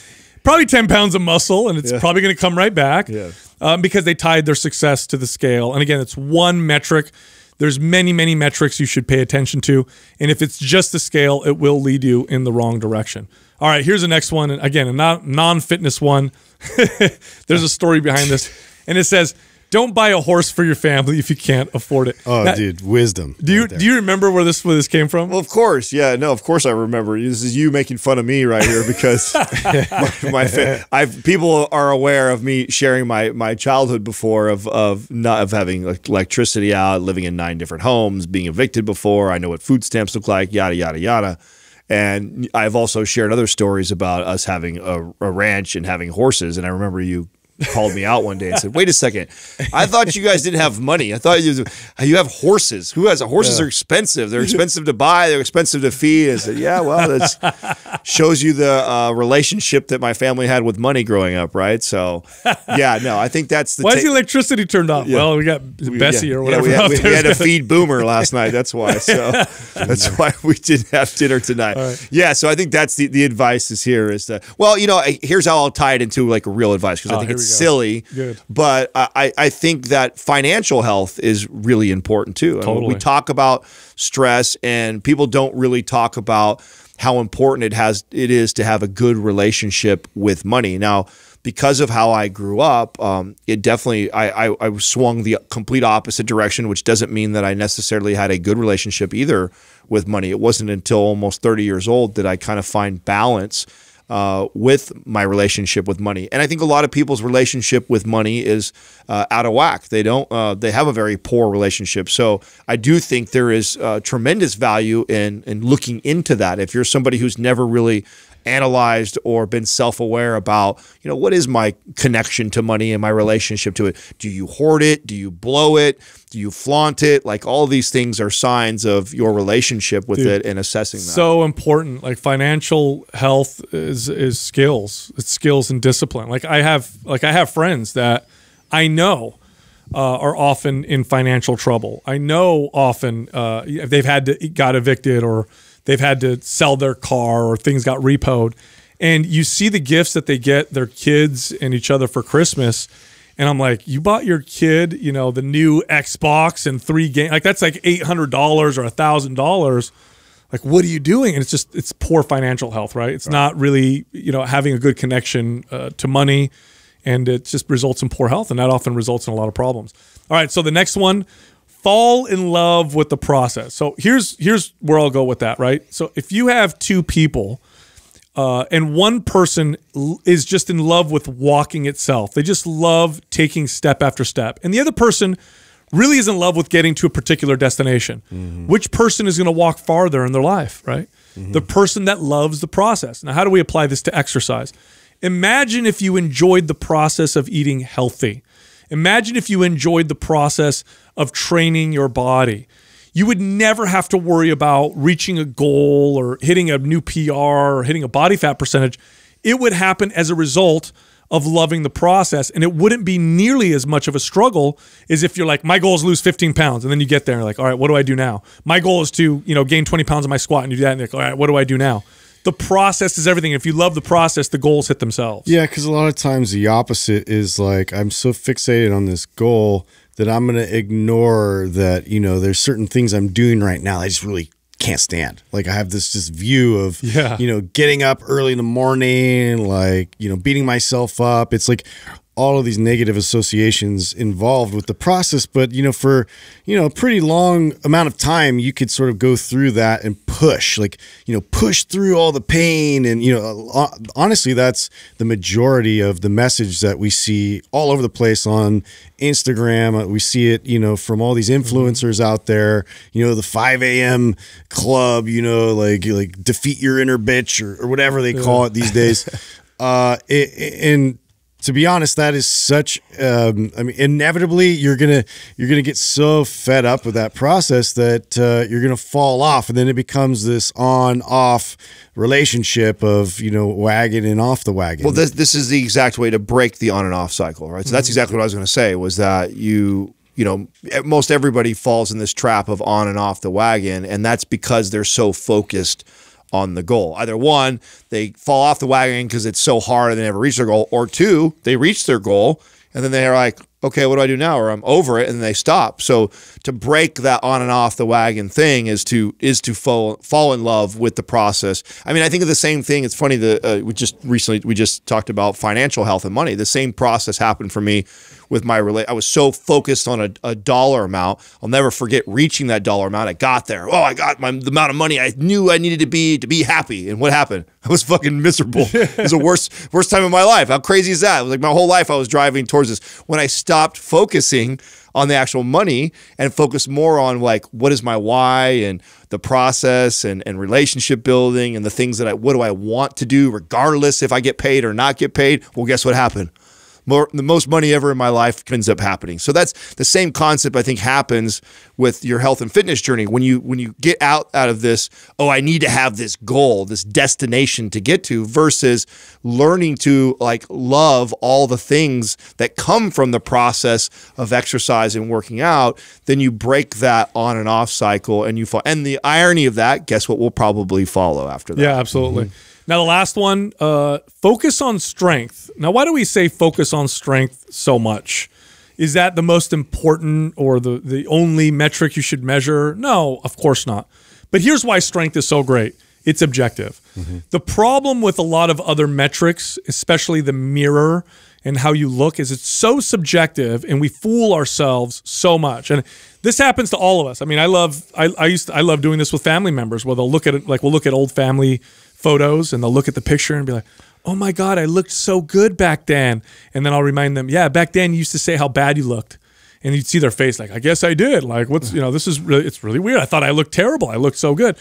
probably ten pounds of muscle, and it's yeah. probably going to come right back yeah. um, because they tied their success to the scale. And again, it's one metric. There's many, many metrics you should pay attention to, and if it's just the scale, it will lead you in the wrong direction. All right, here's the next one, and again, a non-fitness one. There's a story behind this, and it says don't buy a horse for your family if you can't afford it. Oh, now, dude, wisdom. Do you do you remember where this where this came from? Well, of course, yeah, no, of course I remember. This is you making fun of me right here because my, my fa- I've people are aware of me sharing my my childhood before of of not of having electricity out, living in nine different homes, being evicted before. I know what food stamps look like, yada yada yada. And I've also shared other stories about us having a, a ranch and having horses. And I remember you called me out one day and said, "Wait a second, I thought you guys didn't have money. I thought you you have horses. Who has horses? Yeah. Are expensive. They're expensive to buy. They're expensive to feed." I said, "Yeah, well, that shows you the uh, relationship that my family had with money growing up, right?" So, yeah, no, I think that's the. Why is the electricity turned off? Yeah. Well, we got Bessie yeah, or whatever. We, had, we, we had to feed Boomer last night. That's why. So that's why we didn't have dinner tonight. Right. Yeah, so I think that's the the advice is here is that well, you know, here's how I'll tie it into like real advice because oh, I think it's silly. Good. But I, I- I think that financial health is really important too. I mean, we talk about stress, and people don't really talk about how important it has it is to have a good relationship with money. Now, because of how I grew up, um, it definitely I, I I swung the complete opposite direction, which doesn't mean that I necessarily had a good relationship either with money. It wasn't until almost 30 years old that I kind of find balance uh, with my relationship with money. And I think a lot of people's relationship with money is uh, out of whack. They don't. Uh, they have a very poor relationship. So I do think there is uh, tremendous value in in looking into that. If you're somebody who's never really analyzed or been self-aware about you know what is my connection to money and my relationship to it do you hoard it do you blow it do you flaunt it like all these things are signs of your relationship with it and assessing that so important. Like financial health is is skills. It's skills and discipline. Like I have like I have friends that I know uh, are often in financial trouble. I know often uh, if they've had to got evicted or they've had to sell their car or things got repoed. And you see the gifts that they get their kids and each other for Christmas. And I'm like, you bought your kid, you know, the new Xbox and three games. Like that's like eight hundred dollars or a thousand dollars. Like, what are you doing? And it's just it's poor financial health, right? It's not really you know having a good connection uh, to money, and it just results in poor health, and that often results in a lot of problems. All right, so the next one, fall in love with the process. So here's here's where I'll go with that, right? So if you have two people uh, and one person is just in love with walking itself. They just love taking step after step. And the other person really is in love with getting to a particular destination. Which person is going to walk farther in their life, right? The person that loves the process. Now, how do we apply this to exercise? Imagine if you enjoyed the process of eating healthy. Imagine if you enjoyed the process of training your body you would never have to worry about reaching a goal or hitting a new PR or hitting a body fat percentage. It would happen as a result of loving the process. And it wouldn't be nearly as much of a struggle as if you're like, my goal is lose 15 pounds. And then you get there and like, all right, what do I do now? My goal is to, you know, gain 20 pounds on my squat. And you do that and you're like, all right, what do I do now? The process is everything. If you love the process, the goals hit themselves. Yeah, because a lot of times the opposite is like I'm so fixated on this goal that I'm going to ignore that, you know, there's certain things I'm doing right now I just really can't stand. Like I have this just view of, Yeah. you know, getting up early in the morning, like, you know, beating myself up. It's like all of these negative associations involved with the process. But, you know, for, you know, a pretty long amount of time, you could sort of go through that and push, like, you know, push through all the pain. And, you know, honestly, that's the majority of the message that we see all over the place on Instagram. Uh, We see it, you know, from all these influencers out there, you know, the 5 a.m. club, you know, like, like defeat your inner bitch or, or whatever they call it these days. Uh, it, it- and to be honest, that is such. Um, I mean, inevitably, you're gonna you're gonna get so fed up with that process that uh, you're gonna fall off, and then it becomes this on off relationship of you know wagon and off the wagon. Well, this this is the exact way to break the on and off cycle, right? So that's exactly what I was going to say was that you you know most everybody falls in this trap of on and off the wagon, and that's because they're so focused on the goal. Either one, they fall off the wagon because it's so hard and they never reach their goal, or two, they reach their goal and then they're like, okay, what do I do now? Or I'm over it, and they stop. So to break that on and off the wagon thing is to is to fall fall in love with the process. I mean, I think of the same thing. It's funny that uh, we just recently we just talked about financial health and money. The same process happened for me with my relate. I was so focused on a, a dollar amount. I'll never forget reaching that dollar amount. I got there. Oh, I got my the amount of money I knew I needed to be to be happy. And what happened? I was fucking miserable. it was the worst worst time of my life. How crazy is that? It was like my whole life I was driving towards this. When I stopped focusing on the actual money and focus more on like what is my why and the process and, and relationship building and the things that I what do I want to do regardless if I get paid or not get paid. Well, guess what happened? More the most money ever in my life ends up happening. So that's the same concept I think happens with your health and fitness journey. When you when you get out out of this, oh, I need to have this goal, this destination to get to versus learning to like love all the things that come from the process of exercise and working out, then you break that on and off cycle and you fall. And the irony of that, guess what will probably follow after that? Yeah, absolutely. Mm-hmm. Now, the last one, uh, focus on strength. Now, why do we say focus on strength so much? Is that the most important or the, the only metric you should measure? No, of course not. But here's why strength is so great it's objective. The problem with a lot of other metrics, especially the mirror and how you look, is it's so subjective and we fool ourselves so much. And this happens to all of us. I mean, I love I, I used to, I love doing this with family members where they'll look at it like we'll look at old family photos and they'll look at the picture and be like, "Oh my god, I looked so good back then." And then I'll remind them, "Yeah, back then you used to say how bad you looked." And you'd see their face like, "I guess I did." Like, what's, you know, this is really it's really weird. I thought I looked terrible. I looked so good.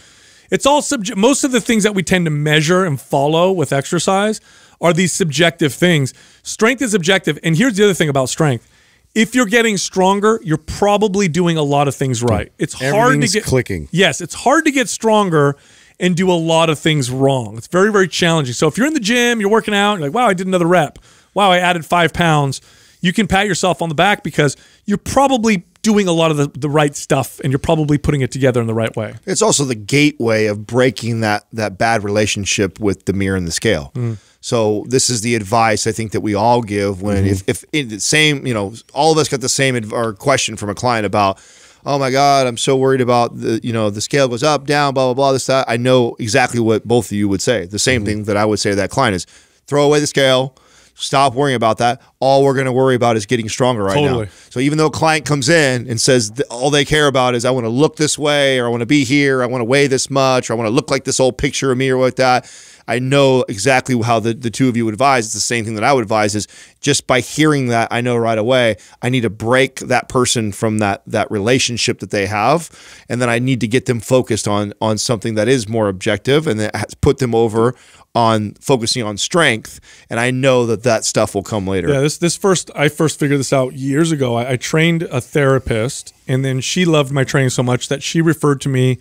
It's all subject most of the things that we tend to measure and follow with exercise are these subjective things. Strength is objective. And here's the other thing about strength. If you're getting stronger, you're probably doing a lot of things right. It's hard to get clicking. Yes, it's hard to get stronger and do a lot of things wrong. It's very, very challenging. So if you're in the gym, you're working out, you're like, wow, I did another rep. Wow, I added five pounds. You can pat yourself on the back because you're probably doing a lot of the, the right stuff and you're probably putting it together in the right way. It's also the gateway of breaking that that bad relationship with the mirror and the scale. Mm. So this is the advice I think that we all give when mm-hmm. if if in the same you know all of us got the same or question from a client about oh my god I'm so worried about the you know the scale goes up down blah blah blah this that I know exactly what both of you would say the same mm-hmm. thing that I would say to that client is throw away the scale. Stop worrying about that. All we're going to worry about is getting stronger right Totally. now. So even though a client comes in and says th- all they care about is I want to look this way or I want to be here, I want to weigh this much, or I want to look like this old picture of me or like that, I know exactly how the, the two of you would advise. It's the same thing that I would advise is just by hearing that, I know right away I need to break that person from that that relationship that they have. And then I need to get them focused on on something that is more objective and that has put them over on focusing on strength. And I know that that stuff will come later. Yeah, this this first I first figured this out years ago. I, I trained a therapist, and then she loved my training so much that she referred to me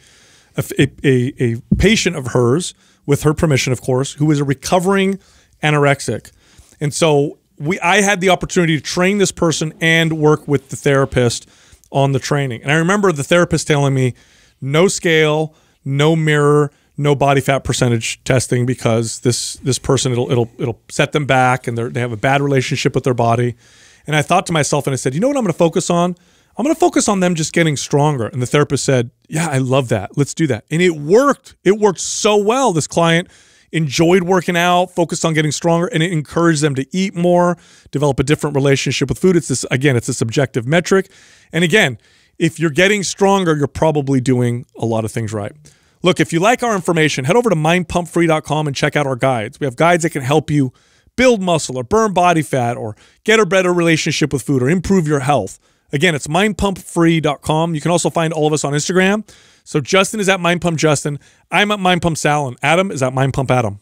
a, a, a patient of hers, with her permission, of course, who is a recovering anorexic, and so we I had the opportunity to train this person and work with the therapist on the training. And I remember the therapist telling me, no scale, no mirror, no body fat percentage testing because this this person it'll it'll it'll set them back and they they have a bad relationship with their body. And I thought to myself and I said, you know what I'm going to focus on? I'm going to focus on them just getting stronger. And the therapist said, yeah, I love that. Let's do that. And it worked. It worked so well. This client enjoyed working out, focused on getting stronger, and it encouraged them to eat more, develop a different relationship with food. It's this again, it's a subjective metric. And again, if you're getting stronger, you're probably doing a lot of things right. Look, if you like our information, head over to mindpumpfree.com and check out our guides. We have guides that can help you build muscle or burn body fat or get a better relationship with food or improve your health. Again, it's mindpumpfree.com. You can also find all of us on Instagram. So Justin is at mindpumpjustin. I'm at mindpumpsal, and Adam is at mindpumpadam.